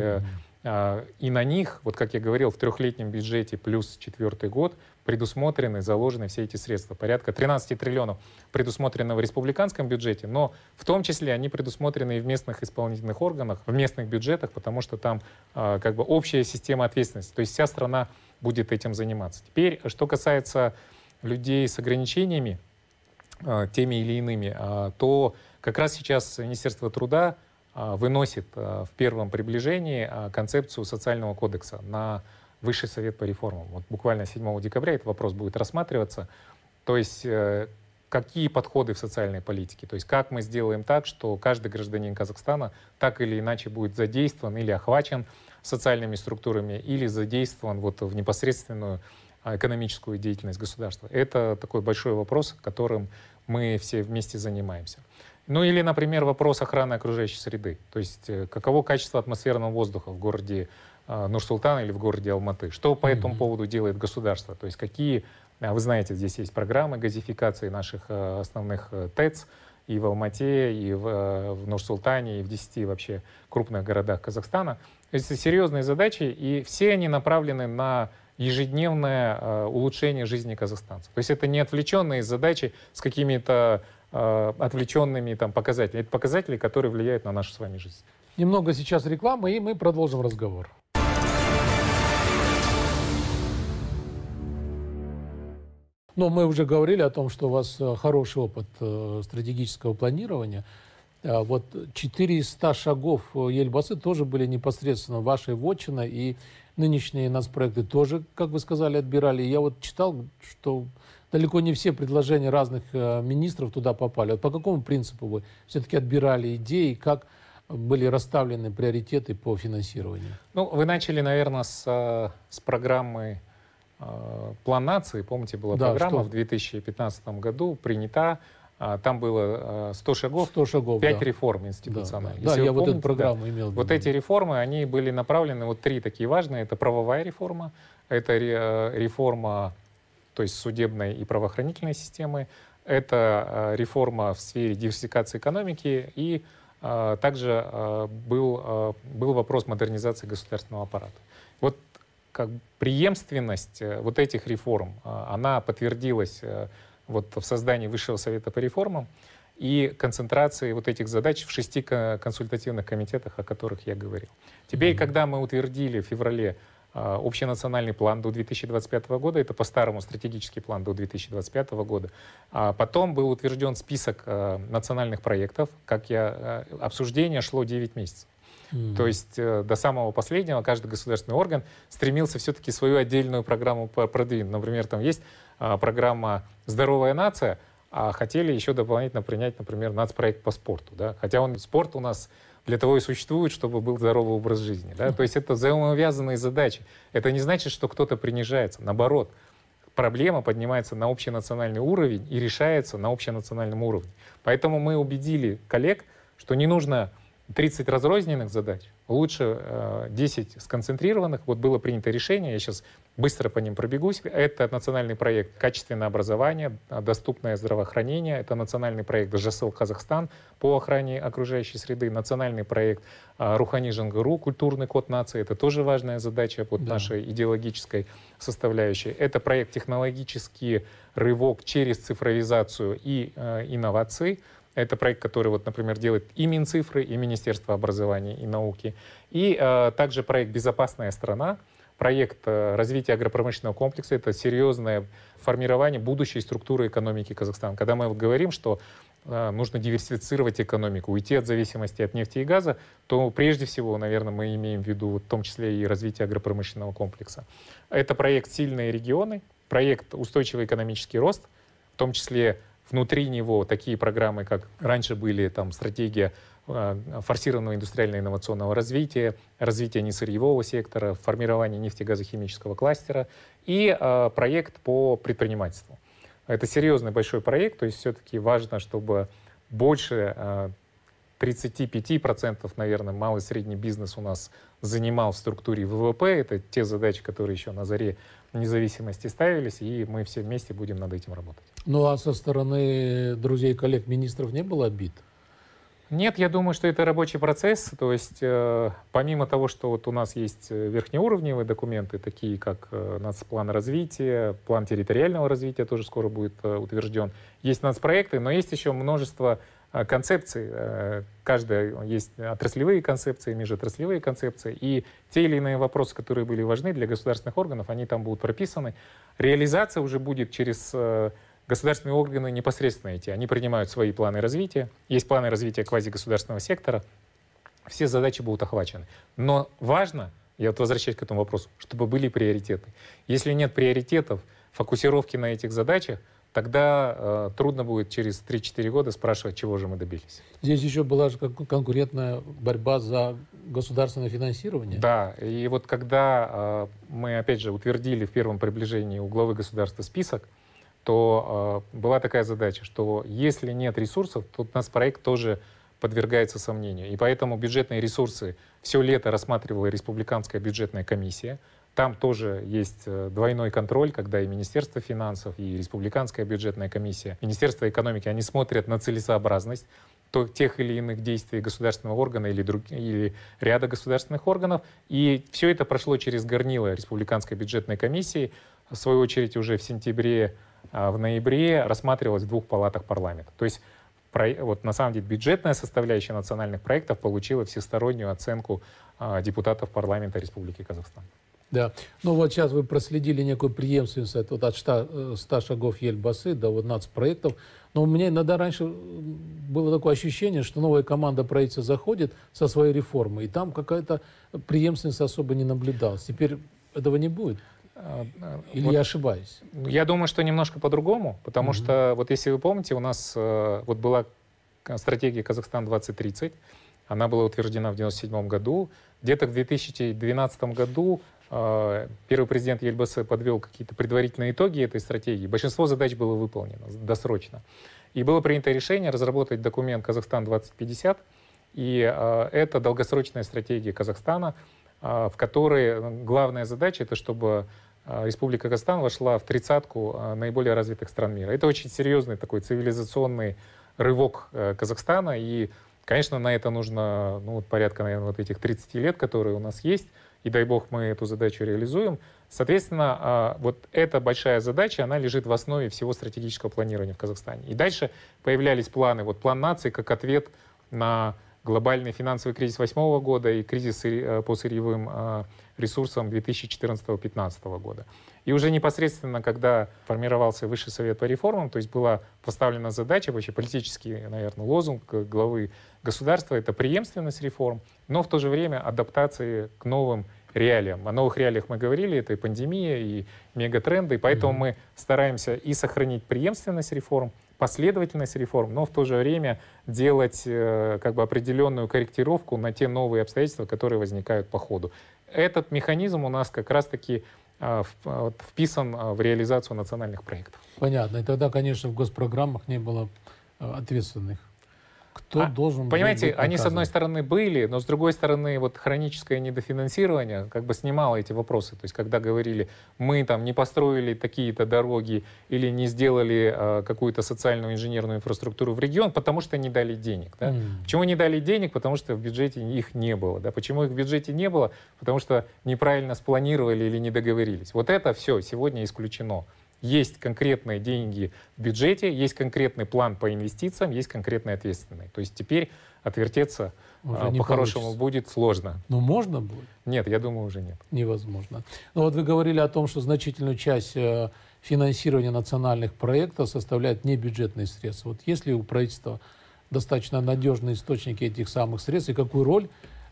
а, и на них, вот как я говорил, в трехлетнем бюджете плюс четвертый год предусмотрены, заложены все эти средства. Порядка 13 триллионов предусмотрено в республиканском бюджете, но в том числе они предусмотрены и в местных исполнительных органах, в местных бюджетах, потому что там а, как бы общая система ответственности. То есть вся страна будет этим заниматься. Теперь, что касается людей с ограничениями, а, теми или иными, а, то как раз сейчас Министерство труда выносит в первом приближении концепцию социального кодекса на Высший совет по реформам. Вот буквально 7 декабря этот вопрос будет рассматриваться. То есть э, какие подходы в социальной политике, то есть как мы сделаем так, что каждый гражданин Казахстана так или иначе будет задействован или охвачен социальными структурами, или задействован вот в непосредственную а, экономическую деятельность государства. Это такой большой вопрос, которым мы все вместе занимаемся. Ну или, например, вопрос охраны окружающей среды. То есть э, каково качество атмосферного воздуха в городе э, Нур-Султан или в городе Алматы. Что по этому поводу делает государство? То есть какие, а, вы знаете, здесь есть программы газификации наших э, основных э, ТЭЦ и в Алмате, и в, э, в Нур-Султане, и в 10 вообще крупных городах Казахстана. Это серьезные задачи, и все они направлены на ежедневное улучшение жизни казахстанцев. То есть это не отвлеченные задачи с какими-то отвлеченными там, показателями. Это показатели, которые влияют на нашу с вами жизнь. Немного сейчас рекламы, и мы продолжим разговор. Но мы уже говорили о том, что у вас э, хороший опыт э, стратегического планирования. А Вот 400 шагов э, Ельбасы тоже были непосредственно вашей вотчиной, и нынешние нацпроекты тоже, как вы сказали, отбирали. Я вот читал, что далеко не все предложения разных э, министров туда попали. Вот по какому принципу вы все-таки отбирали идеи, как были расставлены приоритеты по финансированию? Ну, вы начали, наверное, с, э, с программы э, «План нации». Помните, была Да, программа что? в 2015 году, принята. А, Там было э, 100 шагов, 100 шагов, 5 да. реформ Да, институциональных. да. Да, вы я вот эту помните, да. программу имел Вот эти реформы, они были направлены, вот три такие важные. Это правовая реформа, это э, реформа, то есть судебной и правоохранительной системы, это э, реформа в сфере диверсификации экономики и э, также э, был, э, был вопрос модернизации государственного аппарата. Вот как преемственность э, вот этих реформ, э, она подтвердилась э, вот в создании Высшего совета по реформам и концентрации вот этих задач в шести ко- консультативных комитетах, о которых я говорил. Теперь, когда мы утвердили в феврале а, общенациональный план до 2025 года, это по-старому стратегический план до 2025 года, а потом был утвержден список а, национальных проектов, как я, а, обсуждение шло 9 месяцев. Мгм. То есть э, до самого последнего каждый государственный орган стремился все-таки свою отдельную программу продвинуть. Например, там есть а, программа «Здоровая нация», а хотели еще дополнительно принять, например, нацпроект по спорту. Да? Хотя он, спорт у нас для того и существует, чтобы был здоровый образ жизни. Да? [LAUGHS] То есть это взаимовязанные задачи. Это не значит, что кто-то принижается. Наоборот, проблема поднимается на общенациональный уровень и решается на общенациональном уровне. Поэтому мы убедили коллег, что не нужно 30 разрозненных задач, лучше э, 10 сконцентрированных. Вот было принято решение, я сейчас быстро по ним пробегусь. Это национальный проект «Качественное образование», «Доступное здравоохранение», это национальный проект «ЖСЛ Казахстан» по охране окружающей среды, национальный проект э, «Рухани Жангару», «Культурный код нации», это тоже важная задача под да. нашей идеологической составляющей. Это проект «Технологический рывок через цифровизацию и э, инновации», это проект, который, вот, например, делает и Минцифры, и Министерство образования и науки. И э, также проект «Безопасная страна», проект э, развития агропромышленного комплекса. Это серьезное формирование будущей структуры экономики Казахстана. Когда мы говорим, что э, нужно диверсифицировать экономику, уйти от зависимости от нефти и газа, то прежде всего, наверное, мы имеем в виду в том числе и развитие агропромышленного комплекса. Это проект «Сильные регионы», проект «Устойчивый экономический рост», в том числе внутри него такие программы, как раньше были там стратегия э, форсированного индустриально-инновационного развития, развития несырьевого сектора, формирование нефтегазохимического кластера и э, проект по предпринимательству. Это серьезный большой проект, то есть все-таки важно, чтобы больше э, 35%, наверное, малый и средний бизнес у нас занимал в структуре ВВП. Это те задачи, которые еще на заре независимости ставились, и мы все вместе будем над этим работать. Ну а со стороны друзей, коллег, министров не было обид? Нет, я думаю, что это рабочий процесс. То есть, э, помимо того, что вот у нас есть э, верхнеуровневые документы, такие как э, нацплан развития, план территориального развития тоже скоро будет э, утвержден, есть нацпроекты, но есть еще множество концепций. Э, каждая есть отраслевые концепции, межотраслевые концепции. И те или иные вопросы, которые были важны для государственных органов, они там будут прописаны. Реализация уже будет через э, государственные органы непосредственно эти, они принимают свои планы развития, есть планы развития квазигосударственного сектора, все задачи будут охвачены. Но важно, я вот возвращаюсь к этому вопросу, чтобы были приоритеты. Если нет приоритетов, фокусировки на этих задачах, тогда э, трудно будет через 3-4 года спрашивать, чего же мы добились. Здесь еще была же конкурентная борьба за государственное финансирование. Да, и вот когда э, мы, опять же, утвердили в первом приближении у главы государства список, то э, была такая задача, что если нет ресурсов, то у нас проект тоже подвергается сомнению. И поэтому бюджетные ресурсы все лето рассматривала Республиканская бюджетная комиссия. Там тоже есть э, двойной контроль, когда и Министерство финансов, и Республиканская бюджетная комиссия, Министерство экономики, они смотрят на целесообразность то, тех или иных действий государственного органа или, друг, или ряда государственных органов. И все это прошло через горнило Республиканской бюджетной комиссии. В свою очередь уже в сентябре а, в ноябре рассматривалась в двух палатах парламента. То есть вот на самом деле бюджетная составляющая национальных проектов получила всестороннюю оценку а, депутатов парламента Республики Казахстан. Да. Ну вот сейчас вы проследили некую преемственность вот от 100, 100 э, шагов Ельбасы до вот нацпроектов. Но у меня иногда раньше было такое ощущение, что новая команда правительства заходит со своей реформой, и там какая-то преемственность особо не наблюдалась. Теперь этого не будет. А, Или вот, я ошибаюсь? Я думаю, что немножко по-другому, потому угу. что, вот если вы помните, у нас э, вот была стратегия Казахстан 2030, она была утверждена в 1997 году. Где-то в 2012 году первый президент Ельбасы подвел какие-то предварительные итоги этой стратегии. Большинство задач было выполнено досрочно. И было принято решение разработать документ Казахстан 2050, и э, это долгосрочная стратегия Казахстана, э, в которой главная задача это чтобы а, Республика Казахстан вошла в тридцатку а, наиболее развитых стран мира. Это очень серьезный такой цивилизационный рывок э, Казахстана, и, конечно, на это нужно ну, порядка, наверное, вот этих 30 лет, которые у нас есть, и дай бог мы эту задачу реализуем. Соответственно, а, вот эта большая задача, она лежит в основе всего стратегического планирования в Казахстане. И дальше появлялись планы, вот план нации как ответ на глобальный финансовый кризис 2008 года и кризис э, по сырьевым э, ресурсам 2014-2015 года. И уже непосредственно, когда формировался Высший совет по реформам, то есть была поставлена задача, вообще политический, наверное, лозунг главы государства, это преемственность реформ, но в то же время адаптации к новым реалиям. О новых реалиях мы говорили, это и пандемия, и мегатренды, и поэтому mm-hmm. мы стараемся и сохранить преемственность реформ, последовательность реформ, но в то же время делать э, как бы определенную корректировку на те новые обстоятельства, которые возникают по ходу. Этот механизм у нас как раз-таки э, вписан э, в реализацию национальных проектов. Понятно. И тогда, конечно, в госпрограммах не было ответственных Кто А, должен Понимаете, быть они с одной стороны были, но с другой стороны вот хроническое недофинансирование как бы снимало эти вопросы. То есть когда говорили, мы там не построили такие-то дороги или не сделали э, какую-то социальную инженерную инфраструктуру в регион, потому что не дали денег. Да? М. Почему не дали денег? Потому что в бюджете их не было. Да? Почему их в бюджете не было? Потому что неправильно спланировали или не договорились. Вот это все сегодня исключено. Есть конкретные деньги в бюджете, есть конкретный план по инвестициям, есть конкретный ответственный. То есть теперь отвертеться а, по-хорошему будет сложно. Ну, можно будет? Нет, я думаю, уже нет. Невозможно. Но вот вы говорили о том, что значительную часть э, финансирования национальных проектов составляют небюджетные средства. Вот есть ли у правительства достаточно надежные источники этих самых средств и какую роль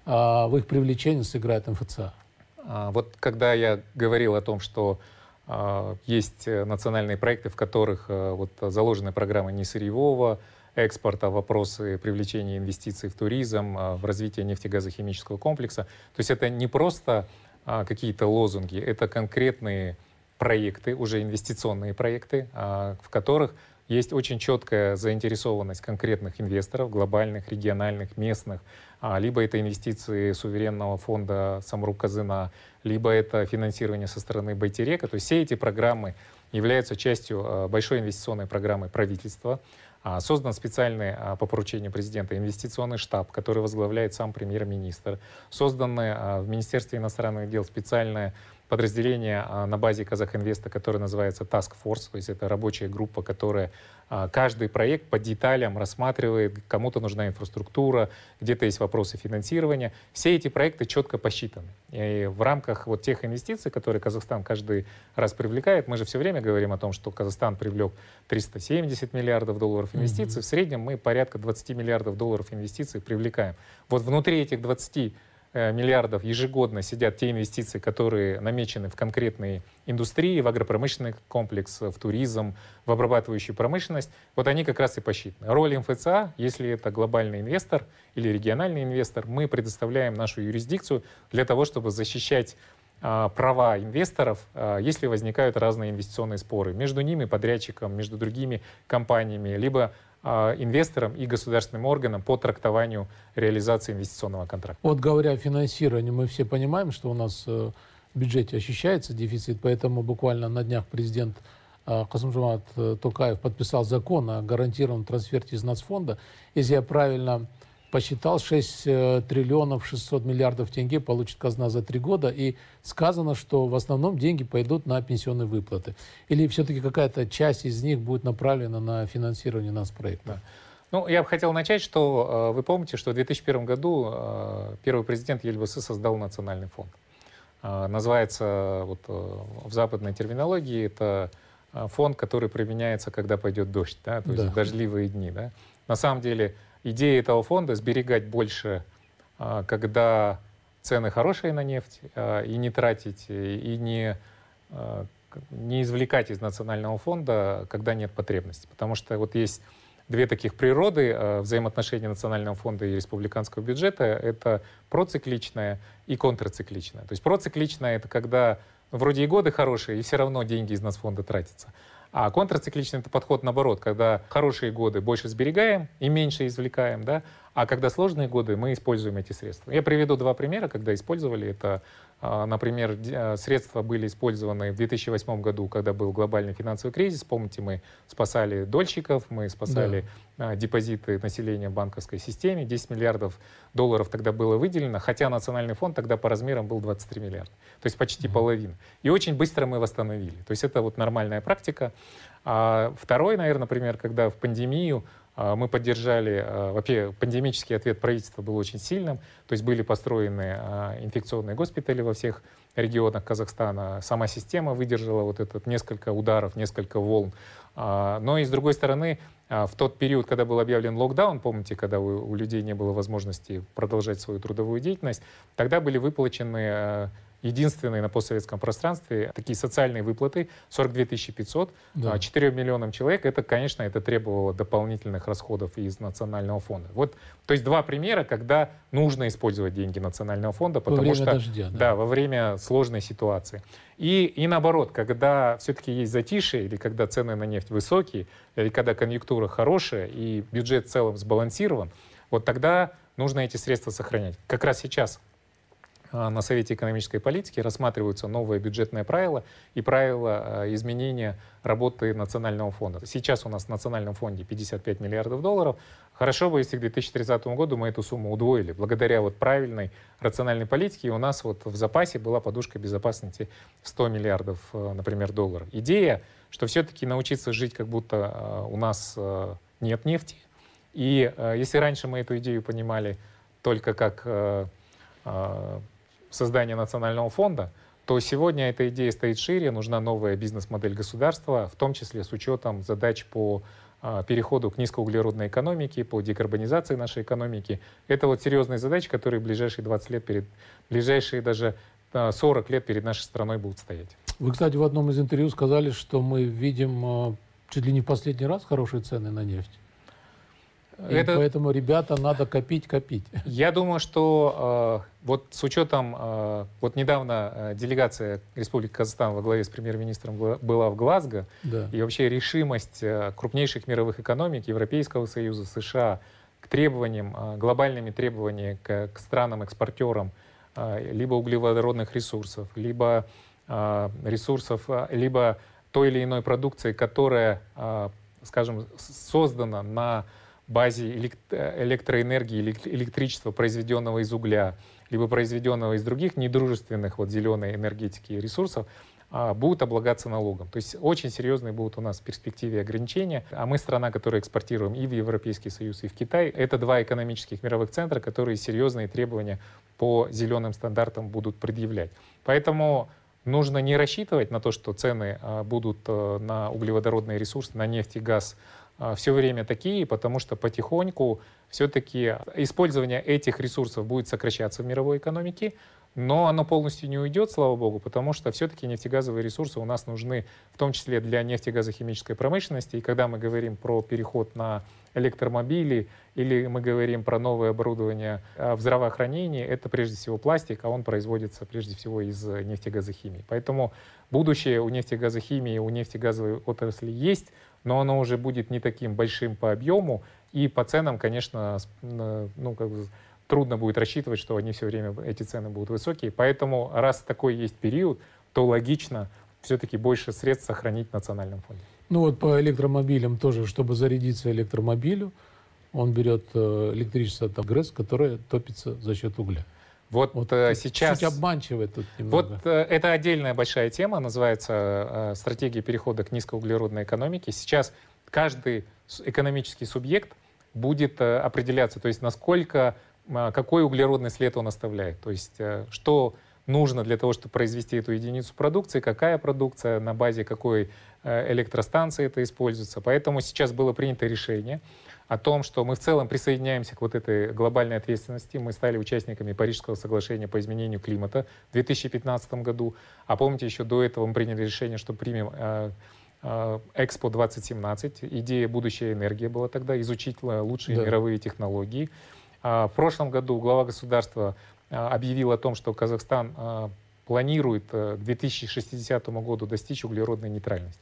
а, в их привлечении сыграет МФЦА? А, Вот когда я говорил о том, что а, есть э, национальные проекты, в которых э, вот заложены программы несырьевого экспорта, вопросы привлечения инвестиций в туризм, а, в развитие нефтегазохимического комплекса. То есть это не просто а, какие-то лозунги, это конкретные проекты, уже инвестиционные проекты, а, в которых есть очень четкая заинтересованность конкретных инвесторов, глобальных, региональных, местных. А, Либо это инвестиции суверенного фонда Самрук Казына, либо это финансирование со стороны Байтерека. То есть все эти программы являются частью а, большой инвестиционной программы правительства. А, Создан специальный а, по поручению президента инвестиционный штаб, который возглавляет сам премьер-министр. Созданы в Министерстве иностранных дел специальное подразделение а, на базе Казахинвеста, которое называется Task Force, то есть это рабочая группа, которая а, каждый проект по деталям рассматривает, кому-то нужна инфраструктура, где-то есть вопросы финансирования. Все эти проекты четко посчитаны. И в рамках вот тех инвестиций, которые Казахстан каждый раз привлекает, мы же все время говорим о том, что Казахстан привлек 370 миллиардов долларов инвестиций, в среднем мы порядка 20 миллиардов долларов инвестиций привлекаем. Вот внутри этих 20 э, миллиардов ежегодно сидят те инвестиции, которые намечены в конкретные индустрии, в агропромышленный комплекс, в туризм, в обрабатывающую промышленность. Вот они как раз и посчитаны. Роль МФЦА, если это глобальный инвестор или региональный инвестор, мы предоставляем нашу юрисдикцию для того, чтобы защищать а, права инвесторов, а, если возникают разные инвестиционные споры между ними, подрядчиком, между другими компаниями, либо а, инвестором и государственным органом по трактованию реализации инвестиционного контракта. Вот говоря о финансировании, мы все понимаем, что у нас э, в бюджете ощущается дефицит, поэтому буквально на днях президент э, Касымжамат э, Токаев подписал закон о гарантированном трансферте из нацфонда. Если я правильно посчитал, 6 э, триллионов 600 миллиардов тенге получит казна за три года, и сказано, что в основном деньги пойдут на пенсионные выплаты. Или все-таки какая-то часть из них будет направлена на финансирование нацпроекта? Ну, я бы хотел начать, что э, вы помните, что в 2001 году э, первый президент Ельбасы создал национальный фонд. Называется вот, в западной терминологии это фонд, который применяется, когда пойдет дождь, да, то Да. дождливые дни. Да. На самом деле идея этого фонда сберегать больше, э, когда цены хорошие на нефть, э, и не тратить, и и не, э, к- не извлекать из национального фонда, когда нет потребности. Потому что вот есть две таких природы э, взаимоотношения национального фонда и республиканского бюджета. Это процикличная и контрцикличная. То есть процикличная — это когда вроде и годы хорошие, и все равно деньги из нацфонда тратятся. А контрцикличный — это подход наоборот, когда хорошие годы больше сберегаем и меньше извлекаем, да, а когда сложные годы, мы используем эти средства. Я приведу два примера, когда использовали это. А, Например, а, средства были использованы в 2008 году, когда был глобальный финансовый кризис. Помните, мы спасали дольщиков, мы спасали а, депозиты населения в банковской системе. 10 миллиардов долларов тогда было выделено, хотя национальный фонд тогда по размерам был 23 миллиарда. То есть почти половина. И очень быстро мы восстановили. То есть это вот нормальная практика. А второй, наверное, пример, когда в пандемию мы поддержали, а, вообще пандемический ответ правительства был очень сильным, то есть были построены а, инфекционные госпитали во всех регионах Казахстана. Сама система выдержала вот этот несколько ударов, несколько волн. А, Но и с другой стороны, а, в тот период, когда был объявлен локдаун, помните, когда у у людей не было возможности продолжать свою трудовую деятельность, тогда были выплачены а, единственные на постсоветском пространстве такие социальные выплаты 42 500 Да. 4 а, миллионам человек. Это, конечно, это требовало дополнительных расходов из национального фонда. Вот, то есть два примера, когда нужно использовать деньги национального фонда, потому время что дождя, да. да, во время сложной ситуации. И, и наоборот, когда все-таки есть затишье, или когда цены на нефть высокие, или когда конъюнктура хорошая и бюджет в целом сбалансирован, вот тогда нужно эти средства сохранять. Как раз сейчас на Совете экономической политики рассматриваются новые бюджетные правила и правила а, изменения работы Национального фонда. Сейчас у нас в Национальном фонде 55 миллиардов долларов. Хорошо бы, если к 2030 году мы эту сумму удвоили. Благодаря вот правильной рациональной политике у нас вот в запасе была подушка безопасности 100 миллиардов, а, например, долларов. Идея, что все-таки научиться жить, как будто у нас нет нефти. И если раньше мы эту идею понимали только как создания национального фонда, то сегодня эта идея стоит шире, нужна новая бизнес-модель государства, в том числе с учетом задач по а, переходу к низкоуглеродной экономике, по декарбонизации нашей экономики. Это вот серьезные задачи, которые в ближайшие 20 лет, перед, ближайшие даже 40 а, лет перед нашей страной будут стоять. Вы, кстати, в одном из интервью сказали, что мы видим а, чуть ли не в последний раз хорошие цены на нефть. И это... поэтому, ребята, надо копить, копить. Я думаю, что э, вот с учетом, э, вот недавно э, делегация Республики Казахстан во главе с премьер-министром была в Глазго, да. и вообще решимость э, крупнейших мировых экономик, Европейского Союза, США, к требованиям, э, глобальными требованиями к, к странам-экспортерам э, либо углеводородных ресурсов, либо э, ресурсов, э, либо той или иной продукции, которая, э, скажем, создана на базе электроэнергии, электричества, произведенного из угля, либо произведенного из других недружественных вот зеленой энергетики ресурсов, а, будут облагаться налогом. То есть очень серьезные будут у нас в перспективе ограничения. А мы страна, которая экспортируем и в Европейский Союз, и в Китай. Это два экономических мировых центра, которые серьезные требования по зеленым стандартам будут предъявлять. Поэтому нужно не рассчитывать на то, что цены а, будут э, на углеводородные ресурсы, на нефть и газ все время такие, потому что потихоньку все-таки использование этих ресурсов будет сокращаться в мировой экономике, но оно полностью не уйдет, слава богу, потому что все-таки нефтегазовые ресурсы у нас нужны, в том числе для нефтегазохимической промышленности. И когда мы говорим про переход на электромобили или мы говорим про новое оборудование а, в здравоохранении, это прежде всего пластик, а он производится прежде всего из нефтегазохимии. Поэтому будущее у нефтегазохимии, у нефтегазовой отрасли есть, но оно уже будет не таким большим по объему, и по ценам, конечно, ну, как бы трудно будет рассчитывать, что они все время, эти цены будут высокие. Поэтому, раз такой есть период, то логично все-таки больше средств сохранить в национальном фонде. Ну вот по электромобилям тоже, чтобы зарядиться электромобилю, он берет э, электричество там ГРЭС, которое топится за счет угля. Вот, вот э, сейчас... Чуть обманчивает тут немного. Вот э, это отдельная большая тема, называется э, стратегия перехода к низкоуглеродной экономике. Сейчас каждый экономический субъект будет определяться, то есть насколько, э, какой углеродный след он оставляет, то есть что нужно для того, чтобы произвести эту единицу продукции, какая продукция, на базе какой электростанции это используется. Поэтому сейчас было принято решение о том, что мы в целом присоединяемся к вот этой глобальной ответственности. Мы стали участниками Парижского соглашения по изменению климата в 2015 году. А помните, еще до этого мы приняли решение, что примем э, э, Экспо 2017. Идея «Будущая энергия» была тогда, изучить э, лучшие да. мировые технологии. А в прошлом году глава государства объявил о том, что Казахстан планирует к 2060 году достичь углеродной нейтральности.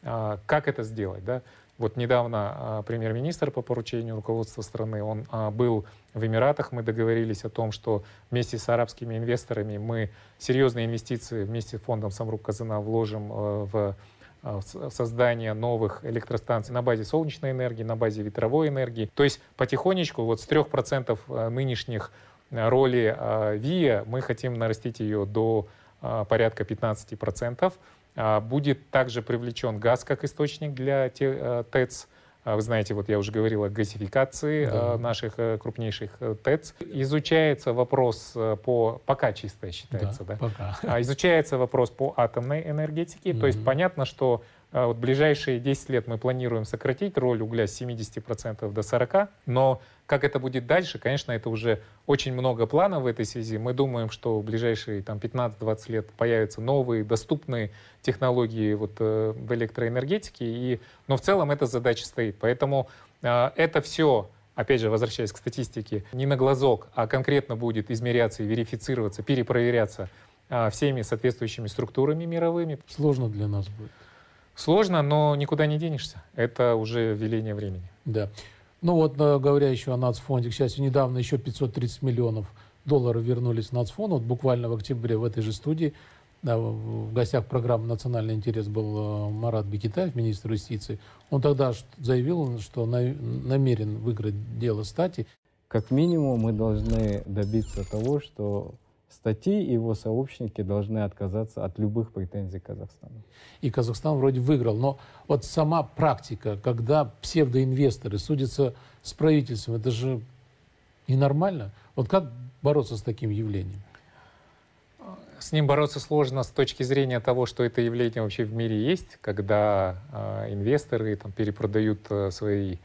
Как это сделать? Да? Вот недавно а, премьер-министр по поручению руководства страны, он а, был в Эмиратах, мы договорились о том, что вместе с арабскими инвесторами мы серьезные инвестиции вместе с фондом Самрук Казана вложим а, в создание новых электростанций на базе солнечной энергии, на базе ветровой энергии. То есть потихонечку вот с 3% нынешних роли ВИА мы хотим нарастить ее до порядка 15%. А, будет также привлечен газ как источник для э, ТЭЦ. А, вы знаете, вот я уже говорил о газификации да. Э, наших э, крупнейших ТЭЦ. Изучается вопрос по... Пока чистое считается, да? да? Пока. А, изучается вопрос по атомной энергетике. Mm-hmm. То есть понятно, что а вот ближайшие 10 лет мы планируем сократить роль угля с 70% до 40%, но как это будет дальше, конечно, это уже очень много планов в этой связи. Мы думаем, что в ближайшие там, 15-20 лет появятся новые доступные технологии вот, э, в электроэнергетике, и, но в целом эта задача стоит. Поэтому э, это все опять же, возвращаясь к статистике, не на глазок, а конкретно будет измеряться и верифицироваться, перепроверяться а, всеми соответствующими структурами мировыми. Сложно для нас будет. Сложно, но никуда не денешься. Это уже веление времени. Да. Ну вот, э, говоря еще о нацфонде, к счастью, недавно еще 530 миллионов долларов вернулись в нацфонд. Вот буквально в октябре в этой же студии да, в гостях программы «Национальный интерес» был э, Марат Бекетаев, министр юстиции. Он тогда заявил, что намерен выиграть дело стати. Как минимум мы должны добиться того, что статьи и его сообщники должны отказаться от любых претензий Казахстана. И Казахстан вроде выиграл, но вот сама практика, когда псевдоинвесторы судятся с правительством, это же ненормально. Вот как бороться с таким явлением? С ним бороться сложно с точки зрения того, что это явление вообще в мире есть, когда э, инвесторы там, перепродают э, свои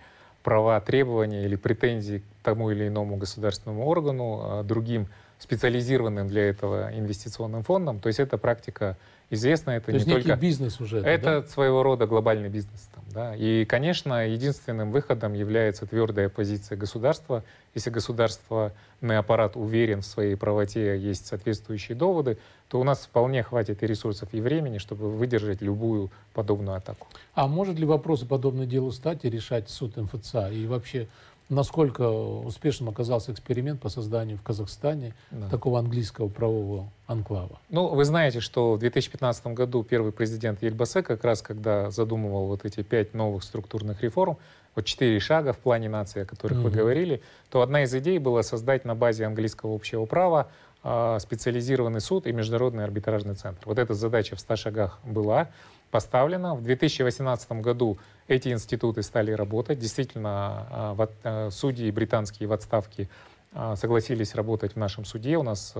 права, требования или претензии к тому или иному государственному органу, э, другим специализированным для этого инвестиционным фондом. То есть эта практика известна. Это То не есть только бизнес уже. Это, это да? своего рода глобальный бизнес. Там, да? И, конечно, единственным выходом является твердая позиция государства. Если государственный аппарат уверен в своей правоте, есть соответствующие доводы, то у нас вполне хватит и ресурсов, и времени, чтобы выдержать любую подобную атаку. А может ли вопросы подобные делу стать и решать суд МФЦА? И вообще насколько успешным оказался эксперимент по созданию в Казахстане да. такого английского правового анклава? Ну, вы знаете, что в 2015 году первый президент Ельбасе, как раз когда задумывал вот эти пять новых структурных реформ, вот четыре шага в плане нации, о которых угу. вы говорили, то одна из идей была создать на базе английского общего права э, специализированный суд и международный арбитражный центр. Вот эта задача в 100 шагах была поставлена. В 2018 году эти институты стали работать. Действительно, а, а, судьи британские в отставке а, согласились работать в нашем суде. У нас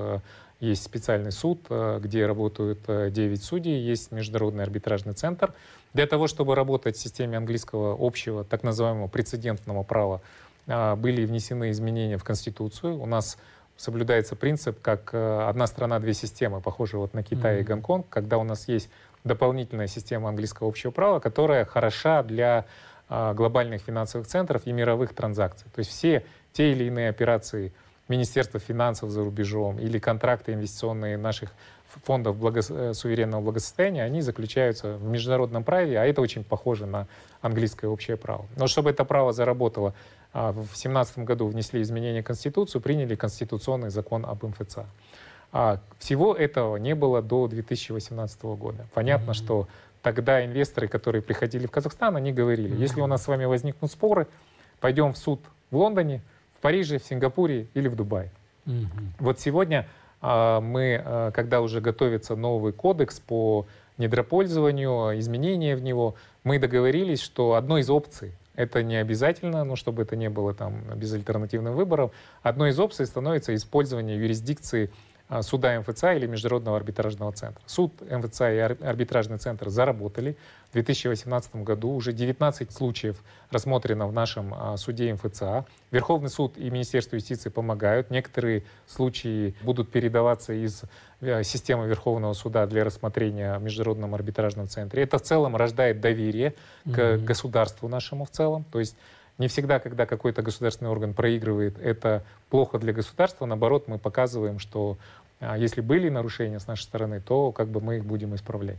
есть специальный суд, где работают 9 судей, есть Международный арбитражный центр. Для того, чтобы работать в системе английского общего, так называемого прецедентного права, были внесены изменения в Конституцию. У нас соблюдается принцип, как одна страна, две системы, похоже вот на Китай mm-hmm. и Гонконг, когда у нас есть дополнительная система английского общего права, которая хороша для а, глобальных финансовых центров и мировых транзакций. То есть все те или иные операции Министерства финансов за рубежом или контракты инвестиционные наших фондов благо... Э, суверенного благосостояния, они заключаются в международном праве, а это очень похоже на английское общее право. Но чтобы это право заработало, а, в 2017 году внесли изменения в Конституцию, приняли Конституционный закон об МФЦА. А всего этого не было до 2018 года. Понятно, mm-hmm. что тогда инвесторы, которые приходили в Казахстан, они говорили, если у нас с вами возникнут споры, пойдем в суд в Лондоне, в Париже, в Сингапуре или в Дубае. Mm-hmm. Вот сегодня а, мы, а, когда уже готовится новый кодекс по недропользованию, изменения в него, мы договорились, что одной из опций это не обязательно, но чтобы это не было там безальтернативным выбором. Одной из опций становится использование юрисдикции суда МФЦА или Международного арбитражного центра. Суд МФЦА и арбитражный центр заработали. В 2018 году уже 19 случаев рассмотрено в нашем а, суде МФЦА. Верховный суд и Министерство юстиции помогают. Некоторые случаи будут передаваться из э, системы Верховного суда для рассмотрения в Международном арбитражном центре. Это в целом рождает доверие mm-hmm. к государству нашему в целом. То есть не всегда, когда какой-то государственный орган проигрывает, это плохо для государства. Наоборот, мы показываем, что а если были нарушения с нашей стороны, то как бы мы их будем исправлять.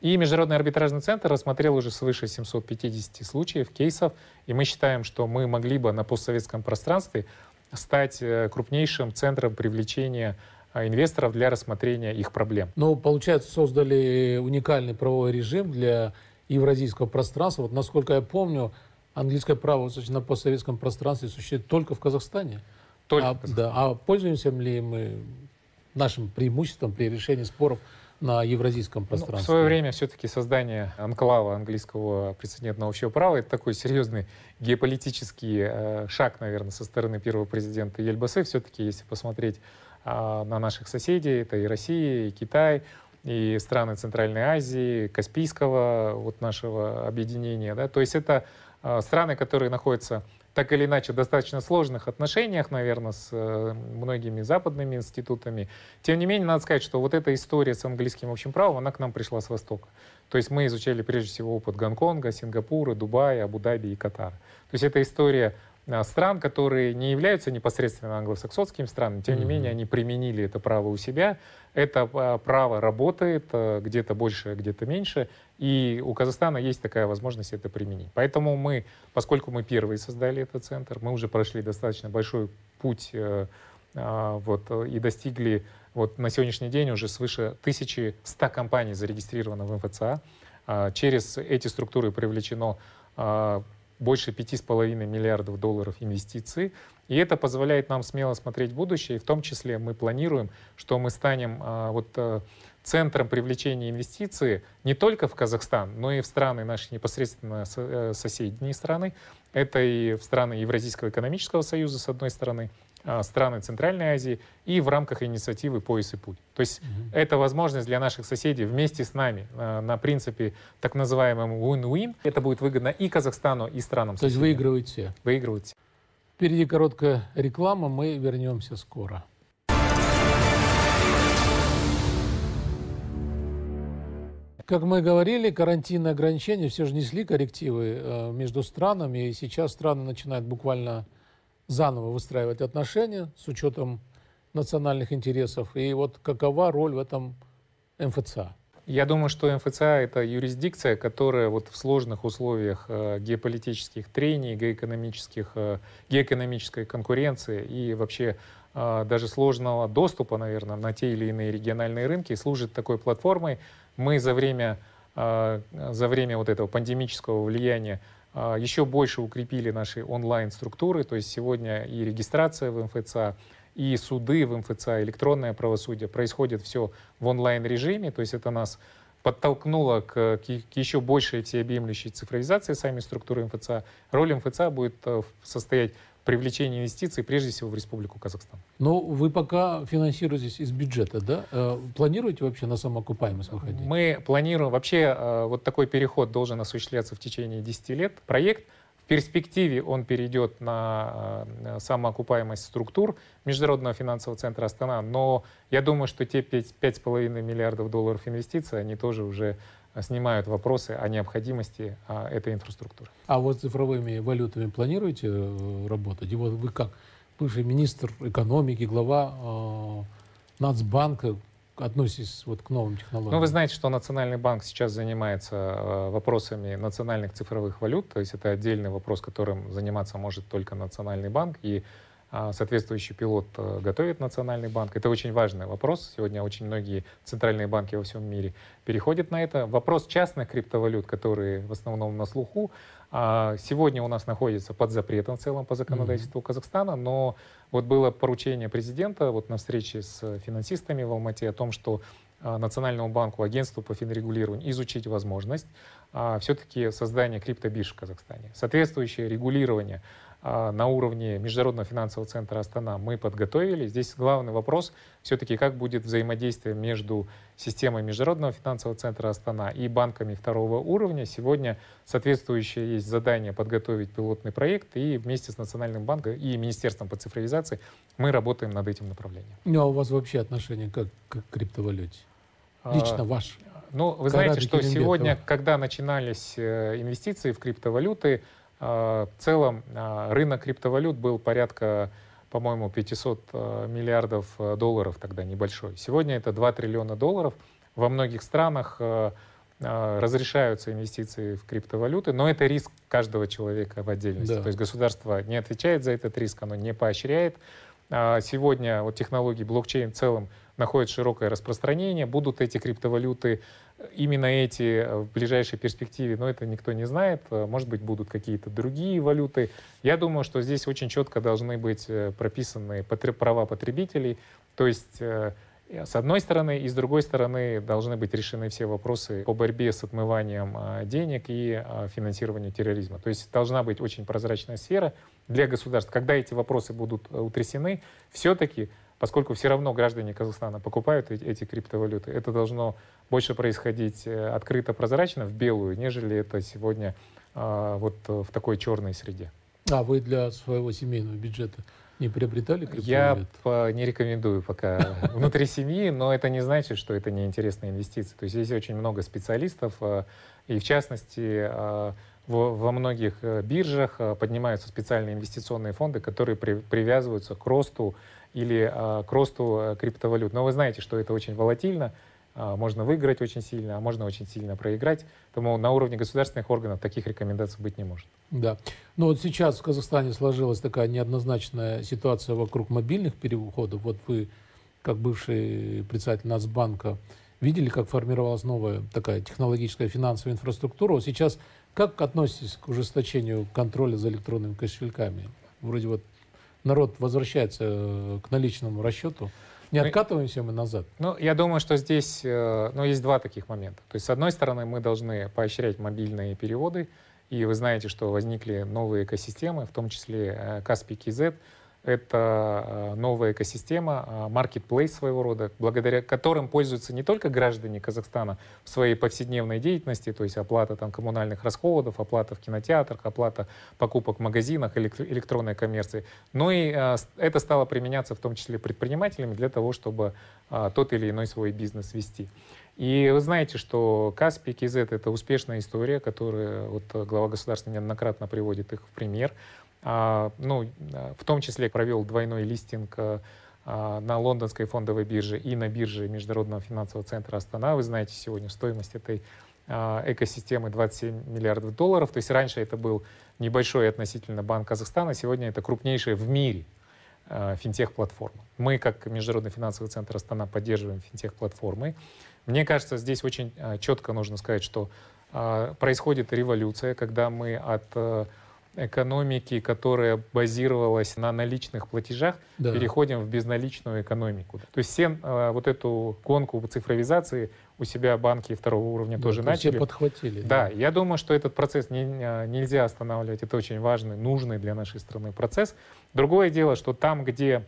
И Международный арбитражный центр рассмотрел уже свыше 750 случаев, кейсов, и мы считаем, что мы могли бы на постсоветском пространстве стать э, крупнейшим центром привлечения а, инвесторов для рассмотрения их проблем. Ну, получается, создали уникальный правовой режим для евразийского пространства. Вот, насколько я помню, английское право на постсоветском пространстве существует только в Казахстане. Только а, Да, а пользуемся ли мы нашим преимуществом при решении споров на евразийском пространстве? Ну, в свое время все-таки создание анклава английского прецедентного общего права это такой серьезный геополитический э, шаг, наверное, со стороны первого президента Ельбасы. Все-таки, если посмотреть э, на наших соседей, это и Россия, и Китай, и страны Центральной Азии, Каспийского вот нашего объединения. Да? То есть это э, страны, которые находятся так или иначе достаточно сложных отношениях, наверное, с э, многими западными институтами. Тем не менее, надо сказать, что вот эта история с английским общим правом, она к нам пришла с Востока. То есть мы изучали прежде всего опыт Гонконга, Сингапура, Дубая, Абу-Даби и Катара. То есть это история стран, которые не являются непосредственно англосаксонскими странами, тем не менее они применили это право у себя. Это а, право работает а, где-то больше, где-то меньше, и у Казахстана есть такая возможность это применить. Поэтому мы, поскольку мы первые создали этот центр, мы уже прошли достаточно большой путь э, вот, и достигли вот на сегодняшний день уже свыше 1100 компаний зарегистрировано в МФЦА. Через эти структуры привлечено больше 5,5 миллиардов долларов инвестиций. И это позволяет нам смело смотреть в будущее. И в том числе мы планируем, что мы станем а, вот, а, центром привлечения инвестиций не только в Казахстан, но и в страны наши непосредственно э, соседние страны. Это и в страны Евразийского экономического союза, с одной стороны, страны Центральной Азии и в рамках инициативы «Пояс и путь». То есть угу. это возможность для наших соседей вместе с нами на, на принципе так называемом win-win. Это будет выгодно и Казахстану, и странам. То есть выигрывают все? Выигрывают все. Впереди короткая реклама, мы вернемся скоро. Как мы говорили, карантинные ограничения все же несли коррективы э, между странами, и сейчас страны начинают буквально заново выстраивать отношения с учетом национальных интересов. И вот какова роль в этом МФЦА? Я думаю, что МФЦА — это юрисдикция, которая вот в сложных условиях э, геополитических трений, геоэкономических, э, геоэкономической конкуренции и вообще э, даже сложного доступа, наверное, на те или иные региональные рынки служит такой платформой. Мы за время, за время вот этого пандемического влияния еще больше укрепили наши онлайн-структуры, то есть сегодня и регистрация в МФЦА, и суды в МФЦА, электронное правосудие происходит все в онлайн-режиме, то есть это нас подтолкнуло к, к еще большей всеобъемлющей цифровизации сами структуры МФЦА. Роль МФЦА будет э, состоять привлечения инвестиций, прежде всего в Республику Казахстан. Но вы пока финансируетесь из бюджета, да? Э, планируете вообще на самоокупаемость выходить? Мы планируем, вообще э, вот такой переход должен осуществляться в течение 10 лет. Проект в перспективе он перейдет на э, самоокупаемость структур Международного финансового центра Астана, но я думаю, что те 5,5 миллиардов долларов инвестиций, они тоже уже снимают вопросы о необходимости а, этой инфраструктуры. А вот цифровыми валютами планируете э, работать? И вот вы как бывший министр экономики, глава э, Нацбанка, относитесь вот к новым технологиям? Ну, вы знаете, что Национальный банк сейчас занимается э, вопросами национальных цифровых валют, то есть это отдельный вопрос, которым заниматься может только Национальный банк, и соответствующий пилот э, готовит Национальный банк. Это очень важный вопрос. Сегодня очень многие центральные банки во всем мире переходят на это. Вопрос частных криптовалют, которые в основном на слуху, а, сегодня у нас находится под запретом в целом по законодательству mm-hmm. Казахстана, но вот было поручение президента вот на встрече с финансистами в Алмате о том, что а, Национальному банку, агентству по финрегулированию изучить возможность все-таки создания криптобирж в Казахстане. Соответствующее регулирование а, на уровне Международного финансового центра Астана мы подготовили. Здесь главный вопрос все-таки, как будет взаимодействие между системой Международного финансового центра Астана и банками второго уровня. Сегодня соответствующее есть задание подготовить пилотный проект, и вместе с Национальным банком и Министерством по цифровизации мы работаем над этим направлением. Ну, а у вас вообще отношение как к криптовалюте? А, Лично а, ваш? Ну, вы знаете, что сегодня, когда начинались э, инвестиции в криптовалюты, а, в целом а, рынок криптовалют был порядка, по-моему, 500 а, миллиардов долларов тогда небольшой. Сегодня это 2 триллиона долларов. Во многих странах разрешаются инвестиции в криптовалюты, но это риск каждого человека в отдельности. Да. То есть государство не отвечает за этот риск, оно не поощряет. Сегодня вот технологии блокчейн в целом находят широкое распространение. Будут эти криптовалюты именно эти э, в ближайшей перспективе, но это никто не знает. Э, может быть, будут какие-то другие валюты. Я думаю, что здесь очень четко должны быть э, прописаны права потребителей. То есть с одной стороны, и с другой стороны должны быть решены все вопросы по борьбе с отмыванием денег и финансированию терроризма. То есть должна быть очень прозрачная сфера для государств. Когда эти вопросы будут утрясены, все-таки поскольку все равно граждане Казахстана покупают эти, криптовалюты, это должно больше происходить э, открыто, прозрачно, в белую, нежели это сегодня а, вот в такой черной среде. А вы для своего семейного бюджета не приобретали Я по, не рекомендую пока [LAUGHS] внутри семьи, но это не значит, что это неинтересная инвестиция. То есть здесь очень много специалистов, а, и в частности во многих э, биржах поднимаются специальные инвестиционные фонды, которые при, привязываются к росту или к росту э, криптовалют. Но вы знаете, что это очень волатильно, можно выиграть очень сильно, а можно очень сильно проиграть. Поэтому на уровне государственных органов таких рекомендаций быть не может. Да. Но вот сейчас в Казахстане сложилась такая неоднозначная ситуация вокруг мобильных переходов. Вот вы, как бывший председатель Нацбанка, видели, как формировалась новая такая технологическая финансовая инфраструктура. Сейчас как относитесь к ужесточению контроля за электронными кошельками? Вроде вот народ возвращается э, к наличному расчету. Не откатываемся мы назад? Ну, я думаю, что здесь э, ну, есть два таких момента. То есть, с одной стороны, мы должны поощрять мобильные переводы, и вы знаете, что возникли новые экосистемы, в том числе Каспий э, KZ. Это э, новая экосистема, marketplace своего рода, благодаря которым пользуются не только граждане Казахстана в своей повседневной деятельности, то есть оплата там, коммунальных расходов, оплата в кинотеатрах, оплата покупок в магазинах, электронной коммерции, но и э, это стало применяться в том числе предпринимателями для того, чтобы тот или иной свой бизнес вести. И вы знаете, что Каспий, КИЗ — это успешная история, которую вот глава государства неоднократно приводит их в пример. А, ну, в том числе провел двойной листинг а, на лондонской фондовой бирже и на бирже Международного финансового центра Астана. Вы знаете, сегодня стоимость этой а, экосистемы 27 миллиардов долларов. То есть раньше это был небольшой относительно Банк Казахстана, сегодня это крупнейшая в мире а, финтех-платформа. Мы, как Международный финансовый центр Астана, поддерживаем финтех-платформы. Мне кажется, здесь очень а, четко нужно сказать, что а, происходит революция, когда мы от э, экономики, которая базировалась на наличных платежах, да. переходим в безналичную экономику. То есть все э, вот эту гонку цифровизации у себя банки второго уровня да, тоже то начали. Все подхватили. Да, да, я думаю, что этот процесс не, нельзя останавливать. Это очень важный, нужный для нашей страны процесс. Другое дело, что там, где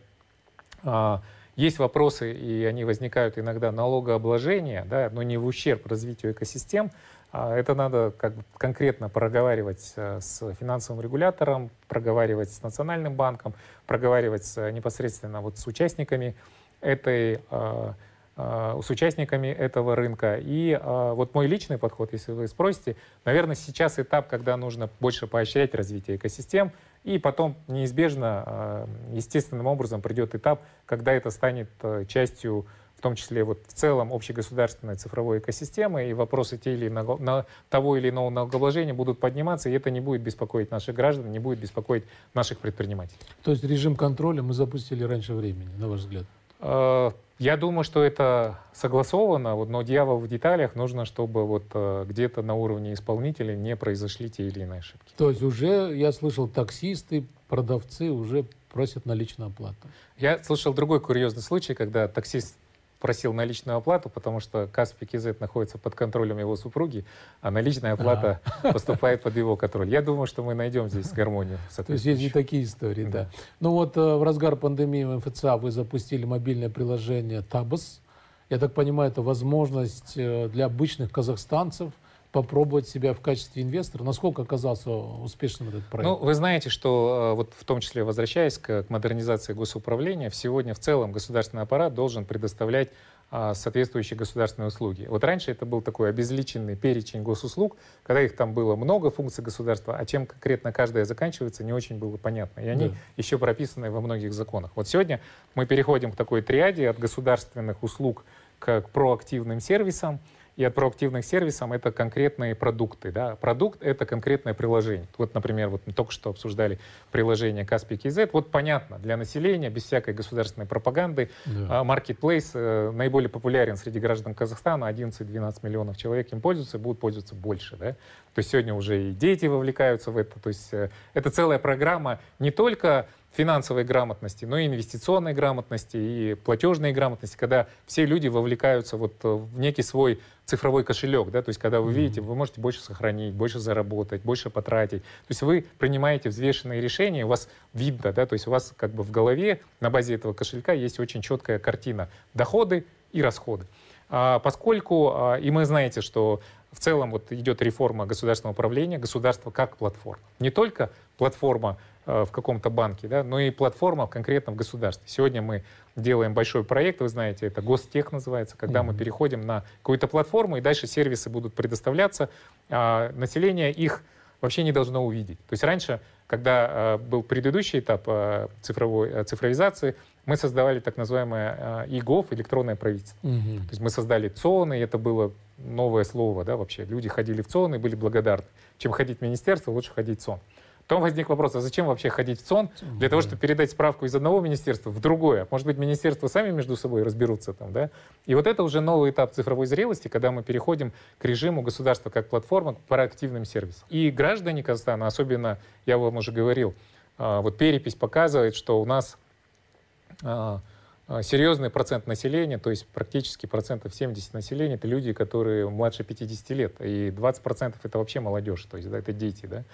а, есть вопросы, и они возникают иногда налогообложения, да, но не в ущерб развитию экосистем. А это надо как бы конкретно проговаривать э, с финансовым регулятором, проговаривать с Национальным банком, проговаривать с, непосредственно вот с участниками этой э, э, с участниками этого рынка. И вот мой личный подход, если вы спросите, наверное, сейчас этап, когда нужно больше поощрять развитие экосистем, и потом неизбежно, естественным образом придет этап, когда это станет э, частью в том числе вот в целом общегосударственной цифровой экосистемы, и вопросы те или иного, на, того или иного налогообложения будут подниматься, и это не будет беспокоить наших граждан, не будет беспокоить наших предпринимателей. То есть режим контроля мы запустили раньше времени, на ваш взгляд? Э, я думаю, что это согласовано, вот, но дьявол в деталях. Нужно, чтобы вот э, где-то на уровне исполнителей не произошли те или иные ошибки. То есть уже, я слышал, таксисты, продавцы уже просят наличную оплату. Я слышал другой курьезный случай, когда таксист просил наличную оплату, потому что Каспий КЗ находится под контролем его супруги, а наличная оплата а. [LAUGHS] поступает под его контроль. Я думаю, что мы найдем здесь гармонию. То есть есть и такие истории, да. да. Ну вот э, в разгар пандемии в МФЦА вы запустили мобильное приложение Табас. Я так понимаю, это возможность э, для обычных казахстанцев – попробовать себя в качестве инвестора. Насколько оказался успешным этот проект? Ну, вы знаете, что э, вот в том числе возвращаясь к, к модернизации госуправления, сегодня в целом государственный аппарат должен предоставлять а, соответствующие государственные услуги. Вот раньше это был такой обезличенный перечень госуслуг, когда их там было много функций государства, а чем конкретно каждая заканчивается, не очень было понятно. И они да. еще прописаны во многих законах. Вот сегодня мы переходим к такой триаде от государственных услуг к, к проактивным сервисам, от проактивных сервисов это конкретные продукты. Да? Продукт — это конкретное приложение. Вот, например, вот мы только что обсуждали приложение Каспий KZ. Вот понятно, для населения, без всякой государственной пропаганды, да. Marketplace э, наиболее популярен среди граждан Казахстана. 11-12 миллионов человек им пользуются, будут пользоваться больше. Да? То есть сегодня уже и дети вовлекаются в это. То есть э, это целая программа не только финансовой грамотности, но и инвестиционной грамотности, и платежной грамотности, когда все люди вовлекаются вот э, в некий свой цифровой кошелек, да, то есть когда вы видите, вы можете больше сохранить, больше заработать, больше потратить, то есть вы принимаете взвешенные решения, у вас видно, да, то есть у вас как бы в голове на базе этого кошелька есть очень четкая картина доходы и расходы. А, поскольку, а, и мы знаете, что в целом вот идет реформа государственного управления, государство как платформа. Не только платформа в каком-то банке, да, но и платформа конкретно в государстве. Сегодня мы делаем большой проект, вы знаете, это Гостех называется, когда mm-hmm. мы переходим на какую-то платформу, и дальше сервисы будут предоставляться, а население их вообще не должно увидеть. То есть раньше, когда э, был предыдущий этап э, цифровой, э, цифровизации, мы создавали так называемое э, ИГОВ, электронное правительство. Угу. То есть мы создали ЦОНы, это было новое слово, да, вообще. Люди ходили в ЦОН и были благодарны. Чем ходить в министерство, лучше ходить в ЦОН. Потом возник вопрос, а зачем вообще ходить в ЦОН? Для того, чтобы передать справку из одного министерства в другое. Может быть, министерства сами между собой разберутся там, да? И вот это уже новый этап цифровой зрелости, когда мы переходим к режиму государства как платформа к проактивным сервисам. И граждане Казахстана, особенно, я вам уже говорил, а, вот перепись показывает, что у нас а, а, серьезный процент населения, то есть практически процентов 70 населения, это люди, которые младше 50 лет, и 20 процентов это вообще молодежь, то есть да, это дети, да.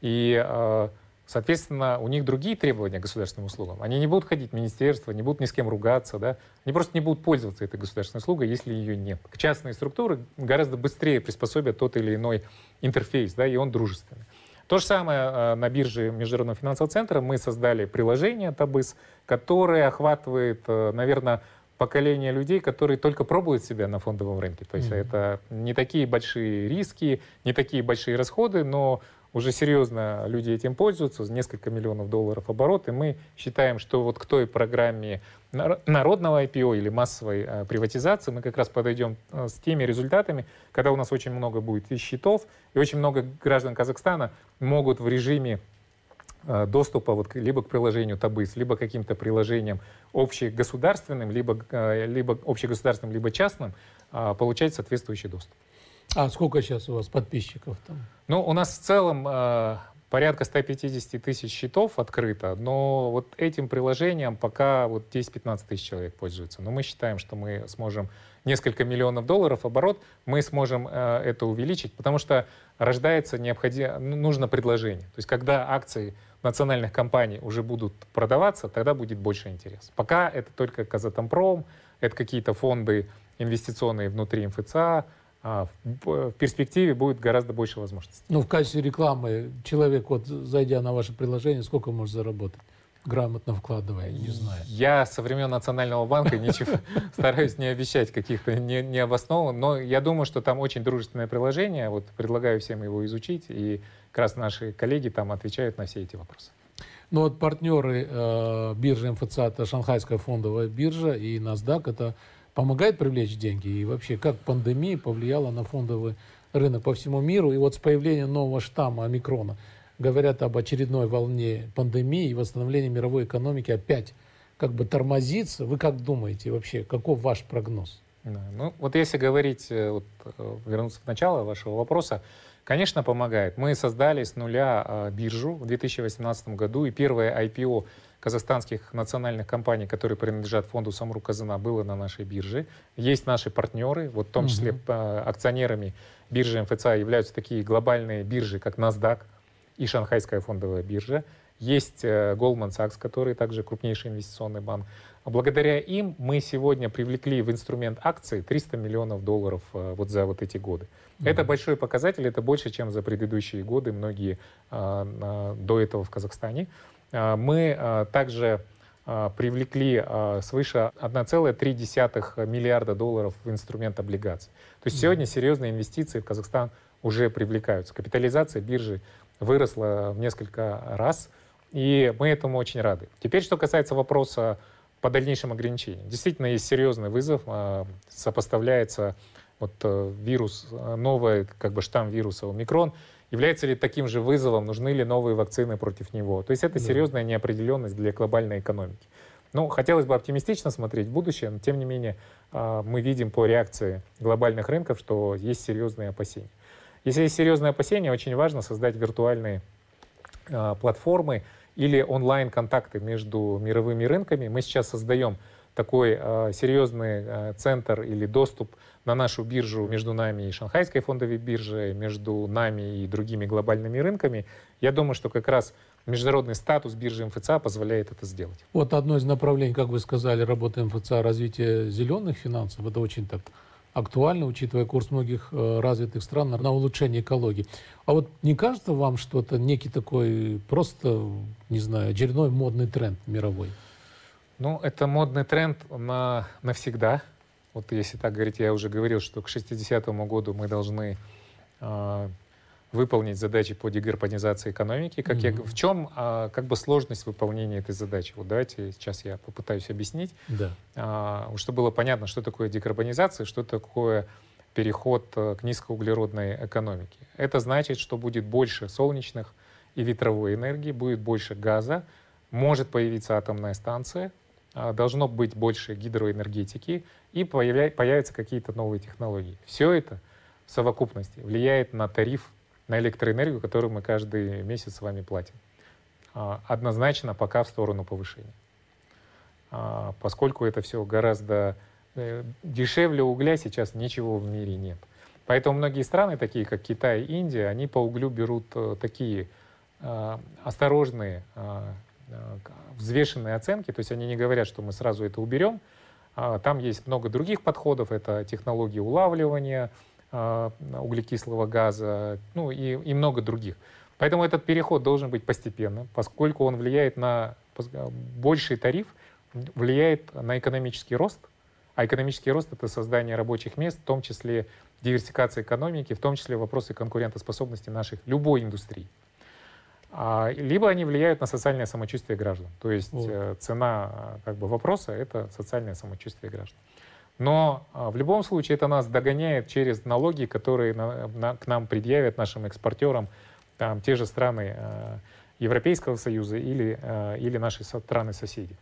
И, а, соответственно, у них другие требования к государственным услугам. Они не будут ходить в министерство, не будут ни с кем ругаться, да. Они просто не будут пользоваться этой государственной услугой, если ее нет. Частные структуры гораздо быстрее приспособят тот или иной интерфейс, да, и он дружественный. То же самое э, на бирже Международного финансового центра. Мы создали приложение Табыс, которое охватывает, э, наверное, поколение людей, которые только пробуют себя на фондовом рынке. То есть mm-hmm. это не такие большие риски, не такие большие расходы, но уже серьезно люди этим пользуются, несколько миллионов долларов оборот, и мы считаем, что вот к той программе народного IPO или массовой э, приватизации мы как раз подойдем э, с теми результатами, когда у нас очень много будет и счетов, и очень много граждан Казахстана могут в режиме э, доступа вот либо к приложению Табыс, либо каким-то приложениям общегосударственным, либо, либо общегосударственным, либо частным, получать соответствующий доступ. А сколько сейчас у вас подписчиков там? Ну, у нас в целом э, порядка 150 тысяч счетов открыто, но вот этим приложением пока вот 10-15 тысяч человек пользуются. Но мы считаем, что мы сможем несколько миллионов долларов оборот, мы сможем э, это увеличить, потому что рождается необходимо, ну, нужно предложение. То есть когда акции национальных компаний уже будут продаваться, тогда будет больше интерес. Пока это только Казатомпром, это какие-то фонды инвестиционные внутри МФЦА, в, в перспективе будет гораздо больше возможностей. Ну, в качестве рекламы человек, вот зайдя на ваше приложение, сколько может заработать? грамотно вкладывая, не знаю. Я со времен Национального банка ничего [LAUGHS] стараюсь не обещать каких-то не, необоснованных, но я думаю, что там очень дружественное приложение, вот предлагаю всем его изучить, и как раз наши коллеги там отвечают на все эти вопросы. Ну вот партнеры э, биржи МФЦ, это Шанхайская фондовая биржа и NASDAQ, это помогает привлечь деньги? И вообще, как пандемия повлияла на фондовый рынок по всему миру? И вот с появлением нового штамма омикрона говорят об очередной волне пандемии и восстановлении мировой экономики опять как бы тормозится. Вы как думаете вообще, каков ваш прогноз? Да, ну, вот если говорить, э, вот, э, вернуться в начало вашего вопроса, конечно, помогает. Мы создали с нуля э, биржу в 2018 году, и первое IPO казахстанских национальных компаний, которые принадлежат фонду Самру Казана, было на нашей бирже. Есть наши партнеры, вот в том числе угу. акционерами биржи МФЦА являются такие глобальные биржи, как NASDAQ и Шанхайская фондовая биржа. Есть э, Goldman Sachs, который также крупнейший инвестиционный банк. А благодаря им мы сегодня привлекли в инструмент акций 300 миллионов долларов э, вот за вот эти годы. Mm-hmm. Это большой показатель, это больше, чем за предыдущие годы, многие до этого в Казахстане. А, мы а, также а, привлекли свыше 1,3 миллиарда долларов в инструмент облигаций. То есть сегодня серьезные инвестиции в Казахстан уже привлекаются. Капитализация биржи выросла в несколько раз, и мы этому очень рады. Теперь, что касается вопроса по дальнейшим ограничениям. Действительно, есть серьезный вызов, сопоставляется вот э, вирус, э, новый как бы штамм вируса омикрон, Является ли таким же вызовом, нужны ли новые вакцины против него? То есть это да. серьезная неопределенность для глобальной экономики. Ну, хотелось бы оптимистично смотреть в будущее, но тем не менее а, мы видим по реакции глобальных рынков, что есть серьезные опасения. Если есть серьезные опасения, очень важно создать виртуальные а, платформы или онлайн-контакты между мировыми рынками. Мы сейчас создаем такой э, серьезный центр или доступ на нашу биржу между нами и Шанхайской фондовой биржей, между нами и другими глобальными рынками. Я думаю, что как раз международный статус биржи МФЦА позволяет это сделать. Вот одно из направлений, как вы сказали, работы МФЦА, развитие зеленых финансов, это очень так актуально, учитывая курс многих э, развитых стран на, на улучшение экологии. А вот не кажется вам, что это некий такой просто, не знаю, очередной модный тренд мировой? Ну, это модный тренд на, навсегда. Вот если так говорить, я уже говорил, что к 60-му году мы должны э, выполнить задачи по декарбонизации экономики. Как mm-hmm. я, в чем э, как бы сложность выполнения этой задачи? Вот давайте сейчас я попытаюсь объяснить, да. э, чтобы было понятно, что такое декарбонизация, что такое переход э, к низкоуглеродной экономике. Это значит, что будет больше солнечных и ветровой энергии, будет больше газа, может появиться атомная станция, а, должно быть больше гидроэнергетики и появятся какие-то новые технологии. Все это в совокупности влияет на тариф на электроэнергию, которую мы каждый месяц с вами платим. А, однозначно пока в сторону повышения. А, поскольку это все гораздо э, дешевле угля сейчас ничего в мире нет. Поэтому многие страны, такие как Китай и Индия, они по углю берут э, такие осторожные Э, взвешенные оценки, то есть они не говорят, что мы сразу это уберем. А, там есть много других подходов, это технологии улавливания а, углекислого газа, ну и, и много других. Поэтому этот переход должен быть постепенным, поскольку он влияет на больший тариф, влияет на экономический рост, а экономический рост — это создание рабочих мест, в том числе диверсификация экономики, в том числе вопросы конкурентоспособности наших любой индустрии. А, либо они влияют на социальное самочувствие граждан. То есть вот. Э, цена э, как бы, вопроса — это социальное самочувствие граждан. Но а, в любом случае это нас догоняет через налоги, которые на, на, к нам предъявят нашим экспортерам там, те же страны э, Европейского Союза или, э, или наши страны-соседи.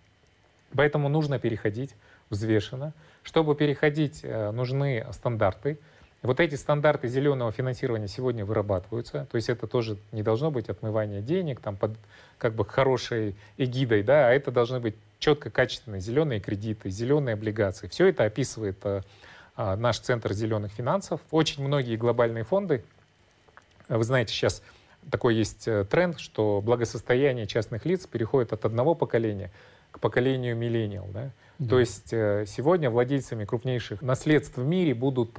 Поэтому нужно переходить взвешенно. Чтобы переходить, э, нужны стандарты, вот эти стандарты зеленого финансирования сегодня вырабатываются, то есть это тоже не должно быть отмывание денег там под как бы хорошей эгидой, да, а это должны быть четко качественные зеленые кредиты, зеленые облигации. Все это описывает а, а, наш Центр зеленых финансов. Очень многие глобальные фонды, вы знаете, сейчас такой есть э, тренд, что благосостояние частных лиц переходит от одного поколения к поколению миллениал. Да? Да. То есть э, сегодня владельцами крупнейших наследств в мире будут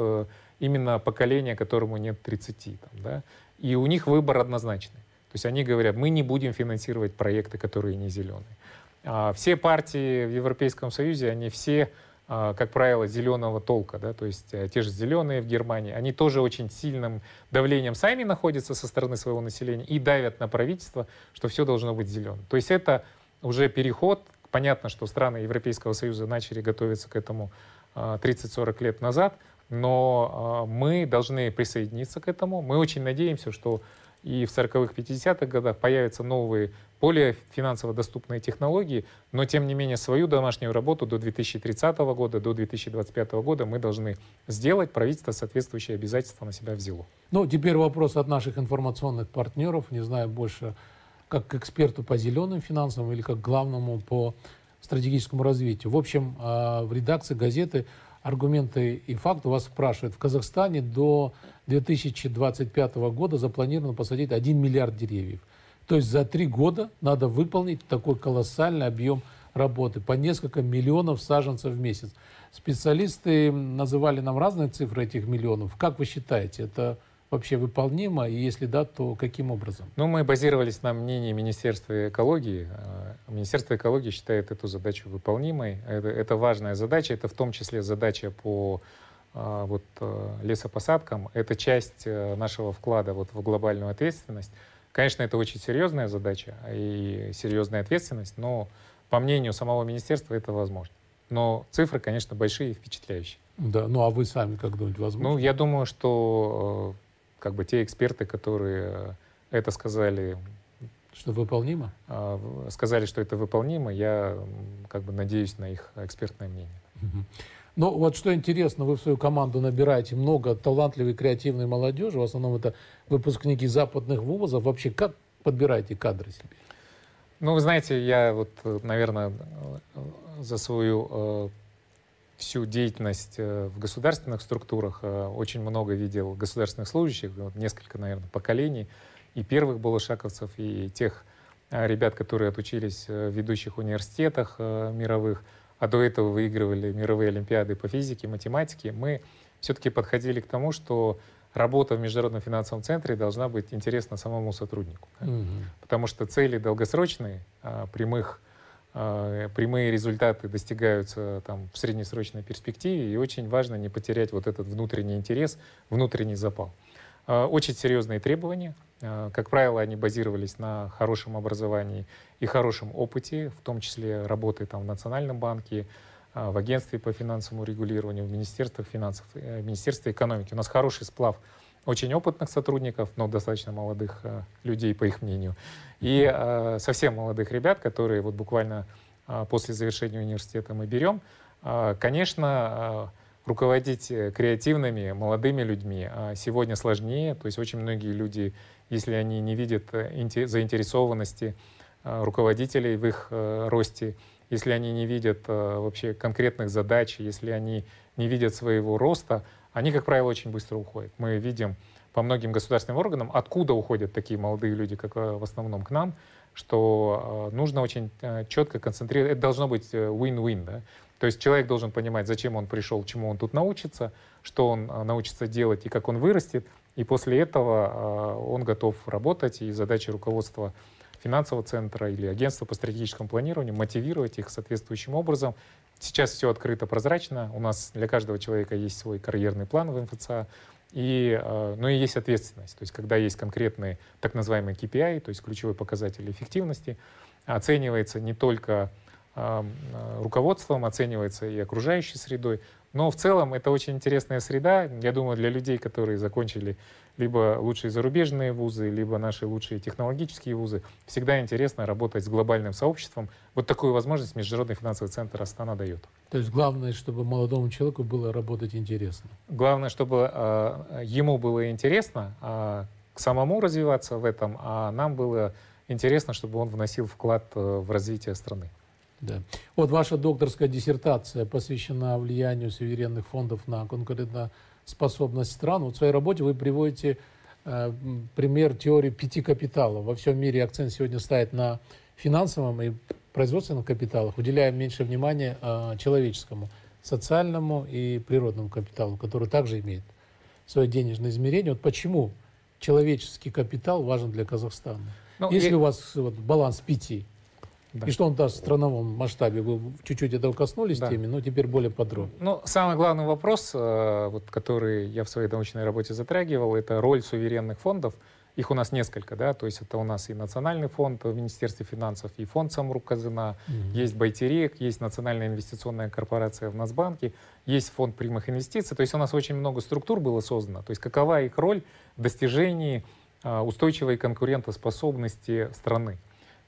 именно поколение, которому нет 30. Там, да? И у них выбор однозначный. То есть они говорят, мы не будем финансировать проекты, которые не зеленые. А все партии в Европейском Союзе, они все, а, как правило, зеленого толка, да, то есть а, те же зеленые в Германии, они тоже очень сильным давлением сами находятся со стороны своего населения и давят на правительство, что все должно быть зеленым. То есть это уже переход. Понятно, что страны Европейского Союза начали готовиться к этому 30-40 а, лет назад, но э, мы должны присоединиться к этому. Мы очень надеемся, что и в 40-х, 50-х годах появятся новые, более финансово доступные технологии, но тем не менее свою домашнюю работу до 2030 года, до 2025 года мы должны сделать, правительство соответствующие обязательства на себя взяло. Ну, теперь вопрос от наших информационных партнеров, не знаю, больше как к эксперту по зеленым финансам или как главному по стратегическому развитию. В общем, а, в редакции газеты аргументы и факты вас спрашивают. В Казахстане до 2025 года запланировано посадить 1 миллиард деревьев. То есть за три года надо выполнить такой колоссальный объем работы, по несколько миллионов саженцев в месяц. Специалисты называли нам разные цифры этих миллионов. Как вы считаете, это вообще выполнимо? И если да, то каким образом? Ну, мы базировались на мнении Министерства экологии. А, Министерство экологии считает эту задачу выполнимой. Это, это важная задача. Это в том числе задача по а, вот, а, лесопосадкам. Это часть э, нашего вклада вот, в глобальную ответственность. Конечно, это очень серьезная задача и серьезная ответственность, но по мнению самого министерства это возможно. Но цифры, конечно, большие и впечатляющие. Да, ну а вы сами как думаете, возможно? Ну, я думаю, что э, как бы те эксперты, которые это сказали... Что выполнимо? А, сказали, что это выполнимо, я как бы надеюсь на их экспертное мнение. Ну, вот что интересно, вы в свою команду набираете много талантливой, креативной молодежи, в основном это выпускники западных вузов. Вообще, как подбираете кадры себе? Ну, вы знаете, я вот, наверное, за свою всю деятельность в государственных структурах очень много видел государственных служащих, несколько, наверное, поколений, и первых балашаковцев, и тех ребят, которые отучились в ведущих университетах мировых, а до этого выигрывали мировые олимпиады по физике, математике, мы все-таки подходили к тому, что работа в Международном финансовом центре должна быть интересна самому сотруднику. Угу. Потому что цели долгосрочные, а, прямых, прямые результаты достигаются там, в среднесрочной перспективе, и очень важно не потерять вот этот внутренний интерес, внутренний запал. А, очень серьезные требования. Как правило, они базировались на хорошем образовании и хорошем опыте, в том числе работы там, в Национальном банке, в агентстве по финансовому регулированию, в Министерстве финансов, э, в Министерстве экономики. У нас хороший сплав очень опытных сотрудников, но достаточно молодых э, людей, по их мнению, и э, совсем молодых ребят, которые вот буквально после завершения университета мы берем. Конечно, руководить креативными, молодыми людьми сегодня сложнее. То есть очень многие люди, если они не видят заинтересованности руководителей в их росте, если они не видят э, вообще конкретных задач, если они не видят своего роста, они, как правило, очень быстро уходят. Мы видим по многим государственным органам, откуда уходят такие молодые люди, как э, в основном к нам, что э, нужно очень четко концентрировать. Это должно быть win-win. Да? То есть человек должен понимать, зачем он пришел, чему он тут научится, что он научится делать и как он вырастет. И после этого он готов работать, и задача руководства финансового центра или агентства по стратегическому планированию, мотивировать их соответствующим образом. Сейчас все открыто, прозрачно. У нас для каждого человека есть свой карьерный план в МФЦА. И, э, ну и есть ответственность. То есть когда есть конкретные так называемые KPI, то есть ключевой показатель эффективности, оценивается не только э, руководством, оценивается и окружающей средой. Но в целом это очень интересная среда. Я думаю, для людей, которые закончили либо лучшие зарубежные вузы, либо наши лучшие технологические вузы. Всегда интересно работать с глобальным сообществом. Вот такую возможность Международный финансовый центр Астана дает. То есть главное, чтобы молодому человеку было работать интересно. Главное, чтобы э, ему было интересно э, самому развиваться в этом, а нам было интересно, чтобы он вносил вклад э, в развитие страны. Да. Вот ваша докторская диссертация посвящена влиянию суверенных фондов на конкурентно способность стран. Вот в своей работе вы приводите э, пример теории пяти капиталов. Во всем мире акцент сегодня ставит на финансовом и производственных капиталах, уделяя меньше внимания э, человеческому, социальному и природному капиталу, который также имеет свое денежное измерение. Вот почему человеческий капитал важен для Казахстана? Ну, Если и... у вас вот, баланс пяти, да. И что он даст в страновом масштабе? Вы чуть-чуть этого коснулись да. теме, но теперь более подробно. Ну, самый главный вопрос, э, вот, который я в своей научной работе затрагивал, это роль суверенных фондов. Их у нас несколько, да, то есть это у нас и Национальный фонд в Министерстве финансов, и фонд Самрукказына, mm-hmm. есть Байтерек, есть Национальная инвестиционная корпорация в Нацбанке, есть фонд прямых инвестиций. То есть у нас очень много структур было создано. То есть какова их роль в достижении э, устойчивой конкурентоспособности страны.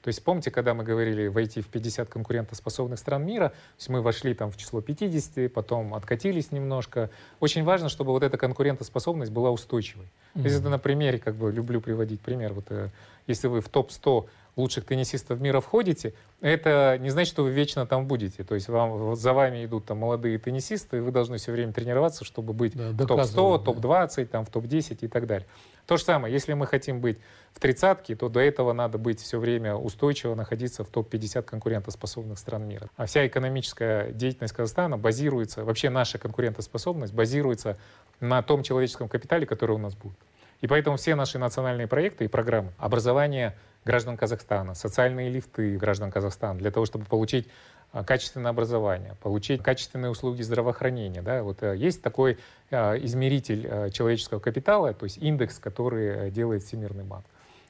То есть помните, когда мы говорили войти в 50 конкурентоспособных стран мира, то есть мы вошли там в число 50, потом откатились немножко. Очень важно, чтобы вот эта конкурентоспособность была устойчивой. Mm-hmm. Если это на примере, как бы люблю приводить пример, вот э, если вы в топ-100 лучших теннисистов мира входите, это не значит, что вы вечно там будете. То есть вам, за вами идут там молодые теннисисты, и вы должны все время тренироваться, чтобы быть да, в топ-100, топ-20, там, в топ-10 и так далее. То же самое, если мы хотим быть в тридцатке, то до этого надо быть все время устойчиво находиться в топ-50 конкурентоспособных стран мира. А вся экономическая деятельность Казахстана базируется, вообще наша конкурентоспособность базируется на том человеческом капитале, который у нас будет. И поэтому все наши национальные проекты и программы образование граждан Казахстана, социальные лифты граждан Казахстана для того, чтобы получить качественное образование, получить качественные услуги здравоохранения. Да? Вот э, есть такой а, измеритель э, человеческого капитала, то есть индекс, который э, делает Всемирный банк.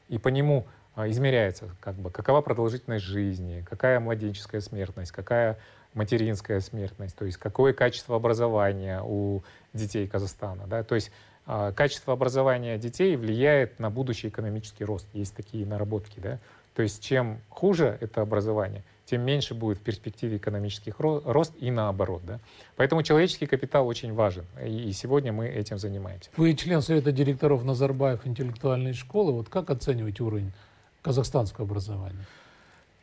И по нему измеряется, как бы, какова продолжительность жизни, какая младенческая смертность, какая материнская смертность, то есть какое качество образования у детей Казахстана. Да? То есть качество образования детей влияет на будущий экономический рост. Есть такие наработки. Да? То есть чем хуже это образование, тем меньше будет в перспективе экономических рост и наоборот. Да? Поэтому человеческий капитал очень важен, и сегодня мы этим занимаемся. Вы член Совета директоров Назарбаев интеллектуальной школы. Вот как оцениваете уровень казахстанского образования?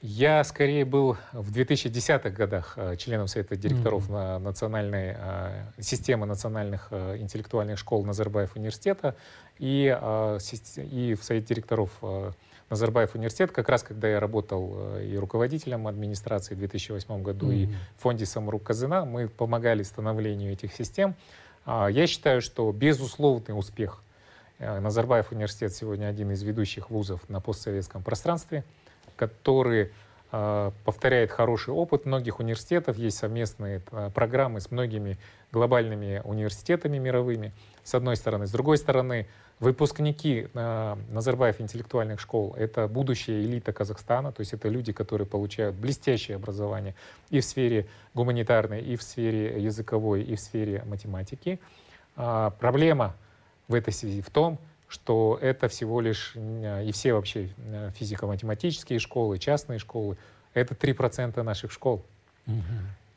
Я скорее был в 2010-х годах э, членом Совета директоров mm-hmm. национальной, э, системы национальных э, интеллектуальных школ Назарбаев университета и, и в Совете директоров Назарбаев университет, как раз когда я работал и руководителем администрации в 2008 году, mm-hmm. и в фонде Самрук Казына, мы помогали становлению этих систем. А, я считаю, что безусловный успех Назарбаев университет сегодня один из ведущих вузов на постсоветском пространстве – который а, повторяет хороший опыт многих университетов. Есть совместные программы с многими глобальными университетами мировыми, с одной стороны. С другой стороны, выпускники а, Назарбаев интеллектуальных школ — это будущая элита Казахстана, то есть это люди, которые получают блестящее образование и в сфере гуманитарной, и в сфере языковой, и в сфере математики. Проблема в этой связи в том, что это всего лишь, и все вообще э, физико-математические школы, частные школы, это 3% наших школ. Угу.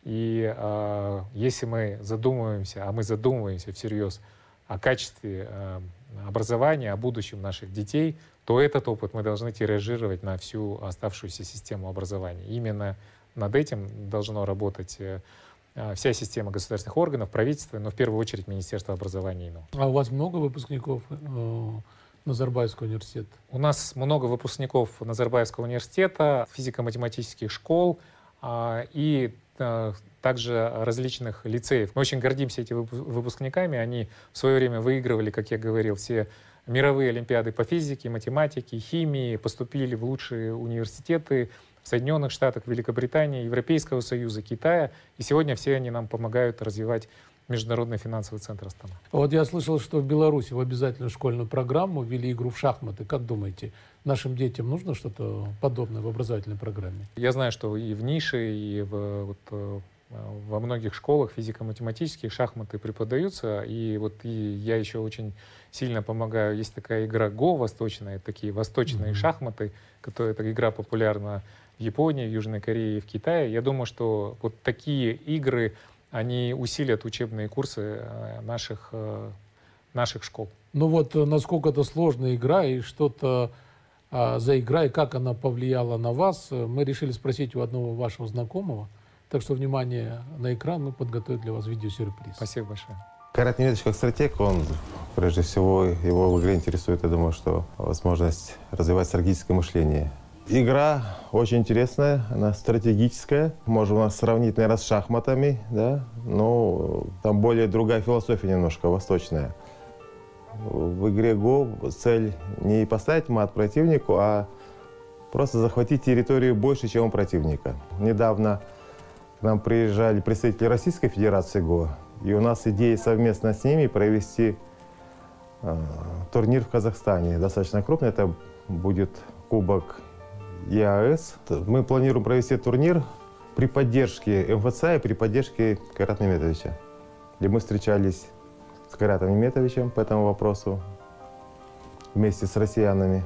И э, если мы задумываемся, а мы задумываемся всерьез о качестве э, образования, о будущем наших детей, то этот опыт мы должны тиражировать на всю оставшуюся систему образования. Именно над этим должно работать э, а, вся система государственных органов, правительства, но в первую очередь Министерство образования и науки. А у вас много выпускников э, Назарбаевского университета? У нас много выпускников Назарбаевского университета, физико-математических школ э, и э, также различных лицеев. Мы очень гордимся этими выпускниками. Они в свое время выигрывали, как я говорил, все мировые олимпиады по физике, математике, химии, поступили в лучшие университеты, в Соединенных Штатах, Великобритании, Европейского Союза, Китая. И сегодня все они нам помогают развивать Международный финансовый центр Астана. Вот я слышал, что в Беларуси в обязательную школьную программу ввели игру в шахматы. Как думаете, нашим детям нужно что-то подобное в образовательной программе? Я знаю, что и в нише, и в, вот, э, во многих школах физико-математические шахматы преподаются. И вот и я еще очень сильно помогаю. Есть такая игра Го восточная, такие восточные mm-hmm. шахматы, которые эта игра популярна в Японии, в Южной Корее и в Китае. Я думаю, что вот такие игры, они усилят учебные курсы э, наших, э, наших школ. Ну вот э, насколько это сложная игра и что-то а, за игра, и как она повлияла на вас, мы решили спросить у одного вашего знакомого. Так что, внимание на экран, мы подготовили для вас видеосюрприз. Спасибо большое. Карат Немедович как стратег, он, прежде всего, его в игре интересует, я думаю, что возможность развивать стратегическое мышление. Игра очень интересная, она стратегическая. Можно у нас сравнить, наверное, с шахматами, да, но там более другая философия немножко, восточная. В игре Го цель не поставить мат противнику, а просто захватить территорию больше, чем у противника. Недавно к нам приезжали представители Российской Федерации Го, и у нас идея совместно с ними провести э, турнир в Казахстане. Достаточно крупный, это будет Кубок ЕАЭС. Мы планируем провести турнир при поддержке МФЦ и при поддержке Карата Неметовича. Где мы встречались с Каратом Неметовичем по этому вопросу вместе с россиянами.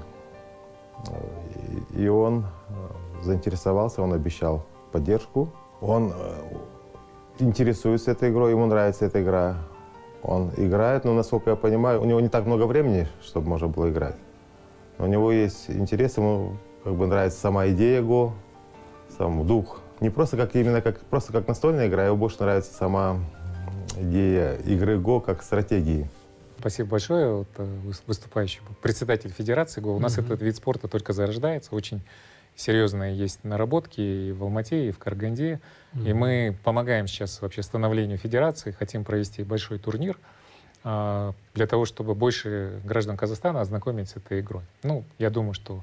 И он э, заинтересовался, он обещал поддержку. Он э, интересуется этой игрой, ему нравится эта игра. Он играет, но, насколько я понимаю, у него не так много времени, чтобы можно было играть. Но у него есть интерес, ему как бы нравится сама идея Го, сам дух. Не просто как именно как просто как настольная игра, ему больше нравится сама идея игры Го как стратегии. Спасибо большое, вот, э, выступающий председатель Федерации ГО. У нас mm-hmm. этот вид спорта только зарождается. Очень серьезные есть наработки и в Алмате, и в Караганде. Mm-hmm. И мы помогаем сейчас вообще становлению Федерации, хотим провести большой турнир а, для того, чтобы больше граждан Казахстана ознакомить с этой игрой. Ну, я думаю, что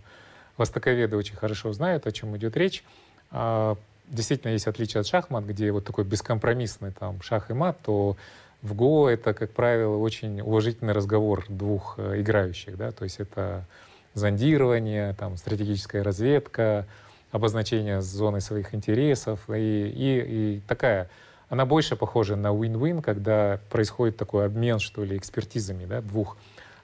востоковеды очень хорошо знают, о чем идет речь. А, действительно, есть отличие от шахмат, где вот такой бескомпромиссный там шах и мат, то в ГО это, как правило, очень уважительный разговор двух э, играющих. Да? То есть это зондирование, там, стратегическая разведка, обозначение зоны своих интересов. И, и, и такая, она больше похожа на win-win, когда происходит такой обмен, что ли, экспертизами да, двух,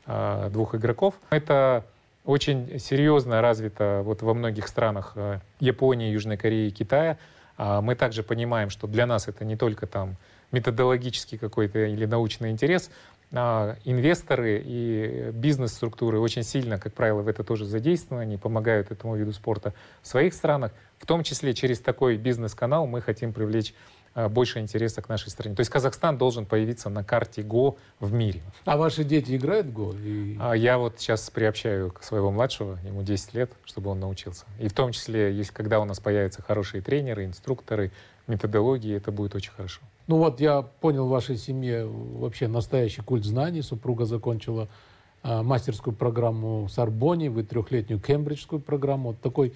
э, двух игроков. Это очень серьезно развито вот во многих странах э, Японии, Южной Кореи, Китая. А мы также понимаем, что для нас это не только там методологический какой-то или научный интерес, а, инвесторы и бизнес-структуры очень сильно, как правило, в это тоже задействованы, они помогают этому виду спорта в своих странах. В том числе через такой бизнес-канал мы хотим привлечь а, больше интереса к нашей стране. То есть Казахстан должен появиться на карте ГО в мире. А ваши дети играют в ГО? И... А я вот сейчас приобщаю своего младшего, ему 10 лет, чтобы он научился. И в том числе, если когда у нас появятся хорошие тренеры, инструкторы, методологии, это будет очень хорошо. Ну вот я понял, в вашей семье вообще настоящий культ знаний. Супруга закончила э, мастерскую программу в Сорбоне, вы трехлетнюю кембриджскую программу. Вот такой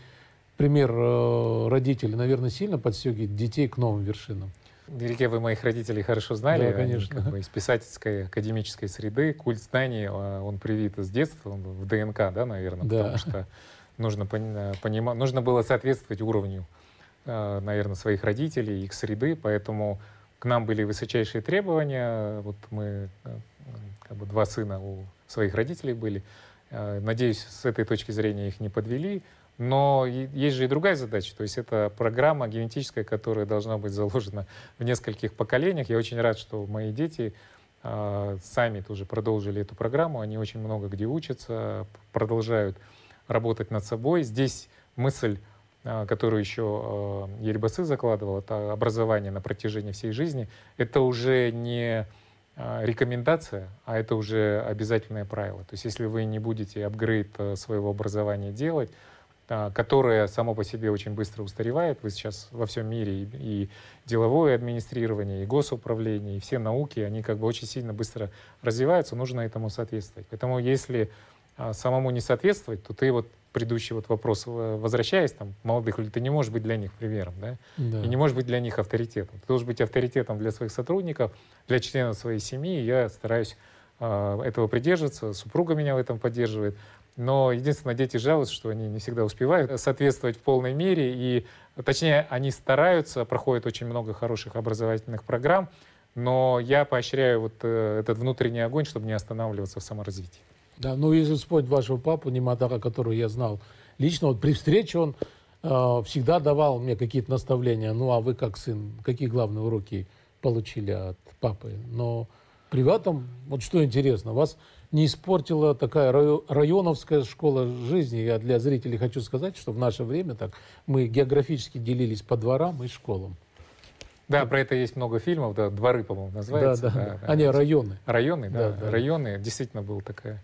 пример э, родителей, наверное, сильно подстегивает детей к новым вершинам. Велике вы моих родителей хорошо знали. Да, конечно. Они, как бы, из писательской, академической среды. Культ знаний, а, он привит с детства, он в ДНК, да, наверное, да. потому что нужно, понимать, нужно было соответствовать уровню, наверное, своих родителей, их среды, поэтому к нам были высочайшие требования. Вот мы, э, как бы два сына у своих родителей были. Э, надеюсь, с этой точки зрения их не подвели. Но есть же и другая задача. То есть это программа генетическая, которая должна быть заложена в нескольких поколениях. Я очень рад, что мои дети э, сами тоже продолжили эту программу. Они очень много где учатся, продолжают работать над собой. Здесь мысль которую еще а, Ельбасы закладывал, это образование на протяжении всей жизни, это уже не а, рекомендация, а это уже обязательное правило. То есть если вы не будете апгрейд своего образования делать, которое само по себе очень быстро устаревает. Вы сейчас во всем мире и, и деловое администрирование, и госуправление, и все науки, они как бы очень сильно быстро развиваются, нужно этому соответствовать. Поэтому если самому не соответствовать, то ты вот предыдущий вот вопрос, возвращаясь, там, молодых людей, ты не можешь быть для них примером, да? да. И не можешь быть для них авторитетом. Ты должен быть авторитетом для своих сотрудников, для членов своей семьи. Я стараюсь э, этого придерживаться, супруга меня в этом поддерживает. Но единственное, дети жалуются, что они не всегда успевают соответствовать в полной мере. И, точнее, они стараются, проходят очень много хороших образовательных программ, но я поощряю вот э, этот внутренний огонь, чтобы не останавливаться в саморазвитии. Да, ну если вспомнить вашего папу Нематара, которого я знал лично, вот при встрече он э, всегда давал мне какие-то наставления. Ну а вы как сын, какие главные уроки получили от папы? Но при этом, вот что интересно, вас не испортила такая районовская школа жизни. Я для зрителей хочу сказать, что в наше время так мы географически делились по дворам и школам. Да, про это есть много фильмов, да, дворы, по-моему, называется. Да, да. да, да. Они районы. Районы, да, да, да. Районы. Действительно была такая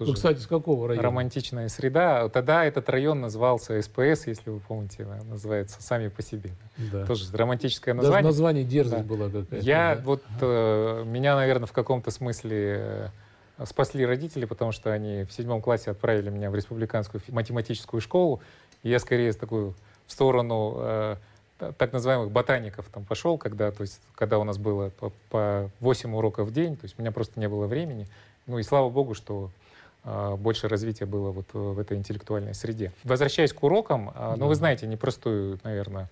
тоже. Ну, кстати, с какого района? Романтичная среда. Тогда этот район назывался СПС, если вы помните, называется «Сами по себе». Да. Тоже романтическое название. Даже название дерзость да. была какая-то. Я да? вот, э, меня, наверное, в каком-то смысле э, спасли родители, потому что они в седьмом классе отправили меня в республиканскую математическую школу. И я скорее такую в сторону э, так называемых ботаников там пошел, когда, то есть, когда у нас было по, по 8 уроков в день, то есть у меня просто не было времени. Ну и слава богу, что больше развития было вот в этой интеллектуальной среде. Возвращаясь к урокам, да. ну вы знаете непростую, наверное,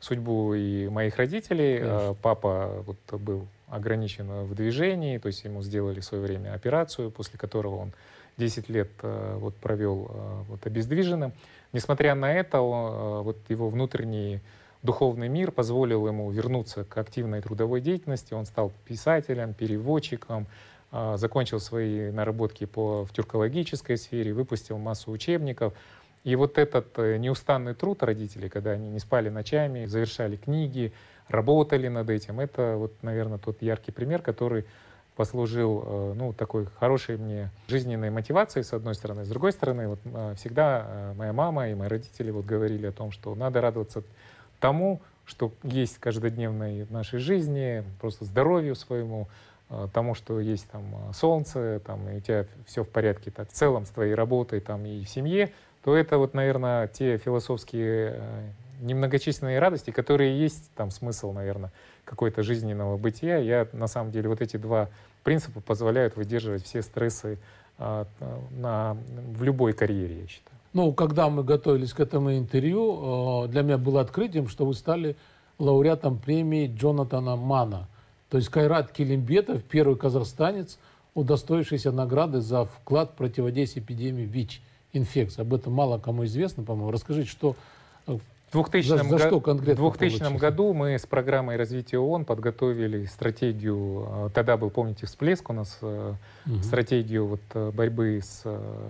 судьбу и моих родителей. Конечно. Папа вот был ограничен в движении, то есть ему сделали в свое время операцию, после которого он 10 лет вот провел вот обездвиженным. Несмотря на это, он, вот его внутренний духовный мир позволил ему вернуться к активной трудовой деятельности. Он стал писателем, переводчиком, а, закончил свои наработки по, в тюркологической сфере, выпустил массу учебников. И вот этот э, неустанный труд родителей, когда они не спали ночами, завершали книги, работали над этим, это вот, наверное, тот яркий пример, который послужил э, ну, такой хорошей мне жизненной мотивацией, с одной стороны. С другой стороны, вот, э, всегда моя мама и мои родители вот говорили о том, что надо радоваться тому, что есть каждодневной в нашей жизни, просто здоровью своему, тому, что есть там э, солнце, там, и у тебя все в порядке так, в целом с твоей работой там, и в семье, то это вот, наверное, те философские э, немногочисленные радости, которые есть там смысл, наверное, какой-то жизненного бытия. Я, на самом деле, вот эти два принципа позволяют выдерживать все стрессы на, в любой карьере, я считаю. Ну, когда мы готовились к этому интервью, для меня было открытием, что вы стали лауреатом премии Джонатана Мана – то есть Кайрат Килимбетов, первый казахстанец, удостоившийся награды за вклад в противодействие эпидемии ВИЧ, инфекции. Об этом мало кому известно, по-моему. Расскажите, что, в В 2000, За- за го- что конкретно в 2000 получится? году мы с программой развития ООН подготовили стратегию, э, тогда был, помните, всплеск у нас, э, Мгм. стратегию вот, э, борьбы с э,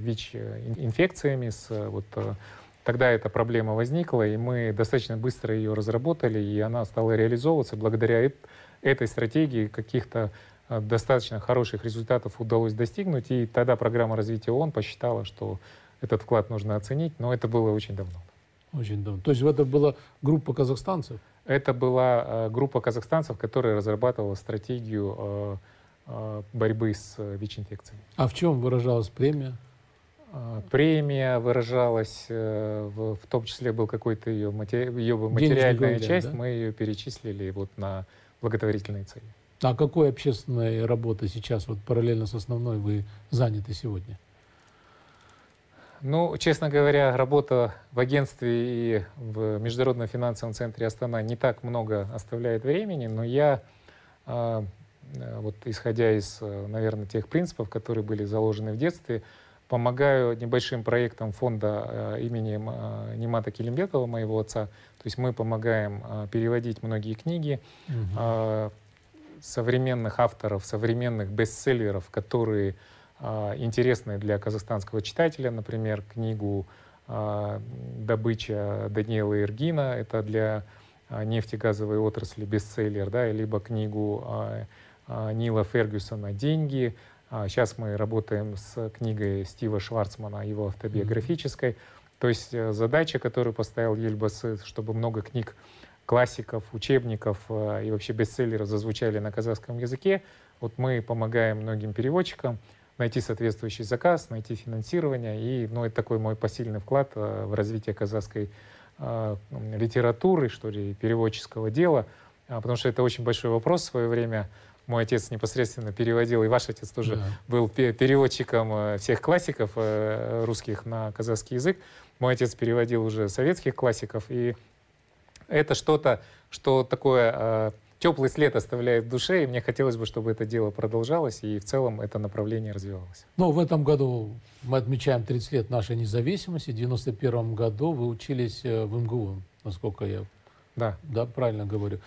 ВИЧ-инфекциями. С, э, вот, э, тогда эта проблема возникла, и мы достаточно быстро ее разработали, и она стала реализовываться. Благодаря эт- этой стратегии каких-то э, достаточно хороших результатов удалось достигнуть, и тогда программа развития ООН посчитала, что этот вклад нужно оценить, но это было очень давно. Очень давно. То есть это была группа казахстанцев? Это была э, группа казахстанцев, которая разрабатывала стратегию э, борьбы с ВИЧ-инфекцией. А в чем выражалась премия? Э, Премия выражалась, э, в, в том числе был какой-то ее, ее материальная говоря, часть, да? мы ее перечислили вот на благотворительные цели. А какой общественной работой сейчас, вот параллельно с основной, вы заняты сегодня? Ну, честно говоря, работа в агентстве и в Международном финансовом центре Астана не так много оставляет времени, но я, э, э, вот исходя из, э, наверное, тех принципов, которые были заложены в детстве, помогаю небольшим проектам фонда э, имени э, Немата Келимбекова, моего отца. То есть мы помогаем э, переводить многие книги, э, современных авторов, современных бестселлеров, которые интересны для казахстанского читателя. Например, книгу «Добыча» Даниэла Иргина. Это для нефтегазовой отрасли бестселлер. Да, либо книгу Нила Фергюсона «Деньги». А Сейчас мы работаем с книгой Стива Шварцмана, его автобиографической. То есть э, задача, которую поставил Ельбасы, чтобы много книг классиков, учебников э, и вообще бестселлеров зазвучали на казахском языке. Вот мы помогаем многим переводчикам найти соответствующий заказ, найти финансирование. И ну, это такой мой посильный вклад э, в развитие казахской э, литературы, что ли, переводческого дела. А, Потому что это очень большой вопрос. В свое время мой отец непосредственно переводил, и ваш отец тоже Да. был пе- переводчиком э, всех классиков э, русских на казахский язык. Мой отец переводил уже советских классиков, и это что-то, что такое теплый след оставляет в душе, и мне хотелось бы, чтобы это дело продолжалось, и в целом это направление развивалось. Ну, в этом году мы отмечаем 30 лет нашей независимости. В 91 году вы учились э, в МГУ, насколько я Да. да, правильно говорю.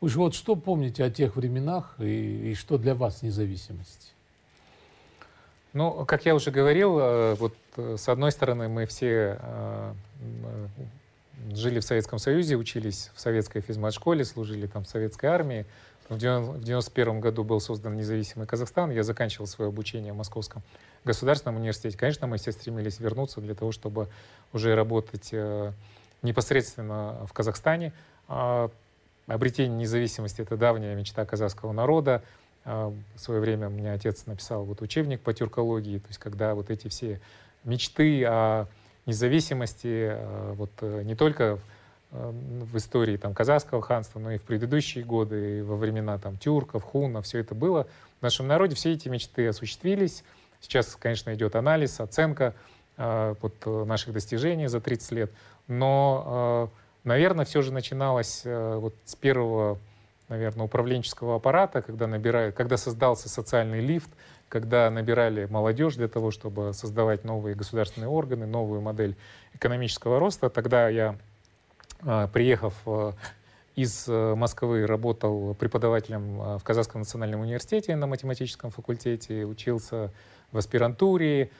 Уж вот что помните о тех временах и, и что для вас независимость? Ну, как я уже говорил, э, вот э, с одной стороны мы все э, жили в Советском Союзе, учились в советской физмат-школе, служили там в советской армии. В 1991 году был создан независимый Казахстан. Я заканчивал свое обучение в Московском государственном университете. Конечно, мы все стремились вернуться для того, чтобы уже работать непосредственно в Казахстане. А Обретение независимости — это давняя мечта казахского народа. А, В свое время мне отец написал вот учебник по тюркологии, то есть когда вот эти все мечты о независимости, э, вот э, не только э, в истории там, казахского ханства, но и в предыдущие годы, и во времена там, тюрков, хунов, все это было. В нашем народе все эти мечты осуществились. Сейчас, конечно, идет анализ, оценка э, вот, наших достижений за 30 лет. Но, э, наверное, все же начиналось э, вот с первого, наверное, управленческого аппарата, когда, набирают, когда создался социальный лифт, когда набирали молодежь для того, чтобы создавать новые государственные органы, новую модель экономического роста. Тогда я, э, приехав э, из э, Москвы, работал преподавателем в Казахском национальном университете на математическом факультете, учился в аспирантуре,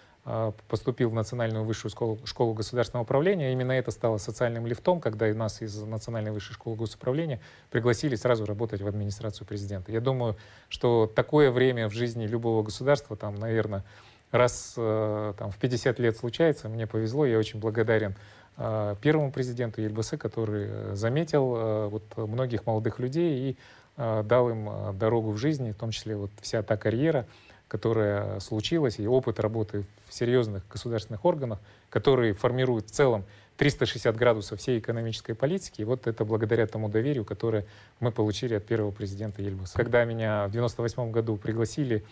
поступил в Национальную высшую школу, школу государственного управления. Именно это стало социальным лифтом, когда нас из Национальной высшей школы госуправления пригласили сразу работать в администрацию президента. Я думаю, что такое время в жизни любого государства, там, наверное, раз э, там, в 50 лет случается, мне повезло, я очень благодарен э, первому президенту Ельбасы, который э, заметил вот, многих молодых людей и дал им дорогу в жизни, в том числе вот вся та карьера, которая случилась, и опыт работы в серьезных государственных органах, которые формируют в целом 360 градусов всей экономической политики. И вот это благодаря тому доверию, которое мы получили от первого президента Ельбаса. Когда меня в 98 году пригласили,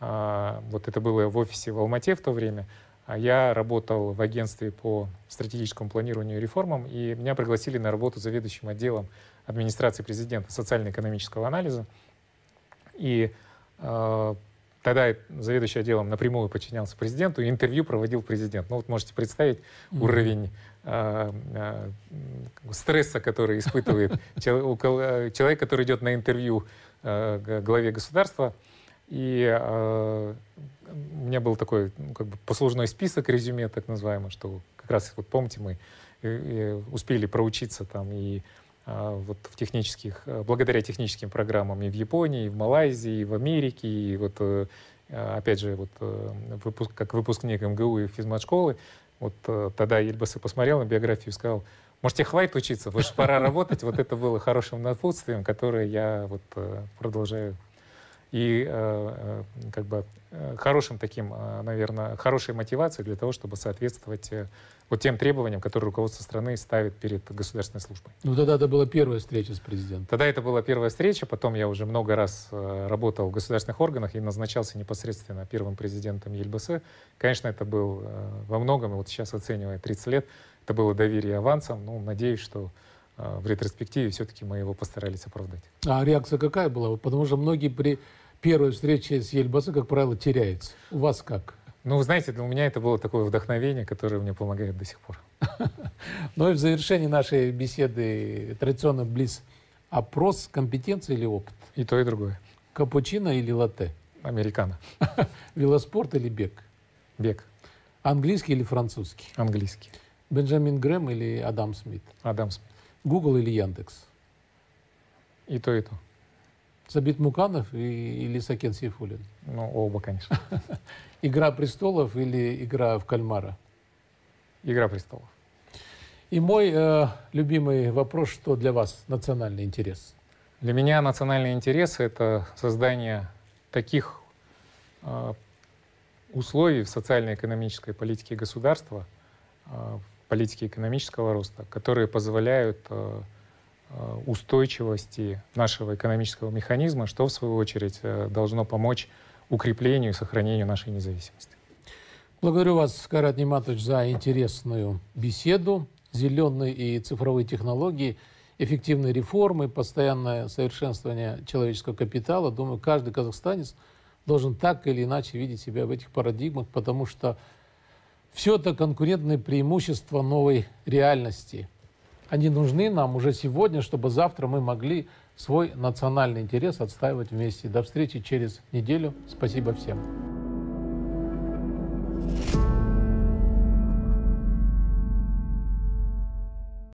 а, вот это было в офисе в Алмате в то время, а я работал в агентстве по стратегическому планированию и реформам, и меня пригласили на работу заведующим отделом администрации президента социально-экономического анализа. И э, тогда заведующий отделом напрямую подчинялся президенту, и интервью проводил президент. Ну вот можете представить mm-hmm. уровень э, э, стресса, который испытывает [LAUGHS] человек, который идет на интервью э, главе государства. И э, у меня был такой ну, как бы послужной список резюме, так называемый, что как раз, вот помните, мы успели проучиться там и а, вот в технических, э, благодаря техническим программам и в Японии, и в Малайзии, и в Америке, и вот э, опять же, вот э, выпуск, как выпускник МГУ и физмат-школы, вот тогда Ельбасы посмотрел на биографию и сказал, может, тебе хватит учиться, вот пора работать. Вот это было хорошим напутствием, которое я вот продолжаю и э, как бы хорошим таким, наверное, хорошей мотивацией для того, чтобы соответствовать вот тем требованиям, которые руководство страны ставит перед государственной службой. Ну тогда это была первая встреча с президентом. Тогда это была первая встреча, потом я уже много раз э, работал в государственных органах и назначался непосредственно первым президентом ЕЛБС. Конечно, это был э, во многом, вот сейчас оценивая 30 лет, это было доверие авансом. Ну, надеюсь, что э, в ретроспективе все-таки мы его постарались оправдать. А реакция какая была? Потому что многие при первой встрече с Ельбасы, как правило, теряются. У вас как? Ну, вы знаете, у меня это было такое вдохновение, которое мне помогает до сих пор. [LAUGHS] Ну и в завершении нашей беседы традиционно близ опрос компетенции или опыт? И то, и другое. Капучино или латте? Американо. [LAUGHS] Велоспорт или бег? Бег. Английский или французский? Английский. Бенджамин Грэм или Адам Смит? Адам Смит. Google или Яндекс? И то, и то. Забит Муканов и, или Сакен Сейфулин? Ну, оба, конечно. [LAUGHS] Игра престолов или игра в кальмара? Игра престолов. И мой э, любимый вопрос, что для вас национальный интерес? Для меня национальный интерес — это создание таких э, условий в социально-экономической политике государства, э, политике экономического роста, которые позволяют Э, устойчивости нашего экономического механизма, что в свою очередь э, должно помочь укреплению и сохранению нашей независимости. Благодарю вас, Карат Нематович, за интересную беседу. Зеленые и цифровые технологии, эффективные реформы, постоянное совершенствование человеческого капитала. Думаю, каждый казахстанец должен так или иначе видеть себя в этих парадигмах, потому что все это конкурентные преимущества новой реальности – они нужны нам уже сегодня, чтобы завтра мы могли свой национальный интерес отстаивать вместе. До встречи через неделю. Спасибо всем.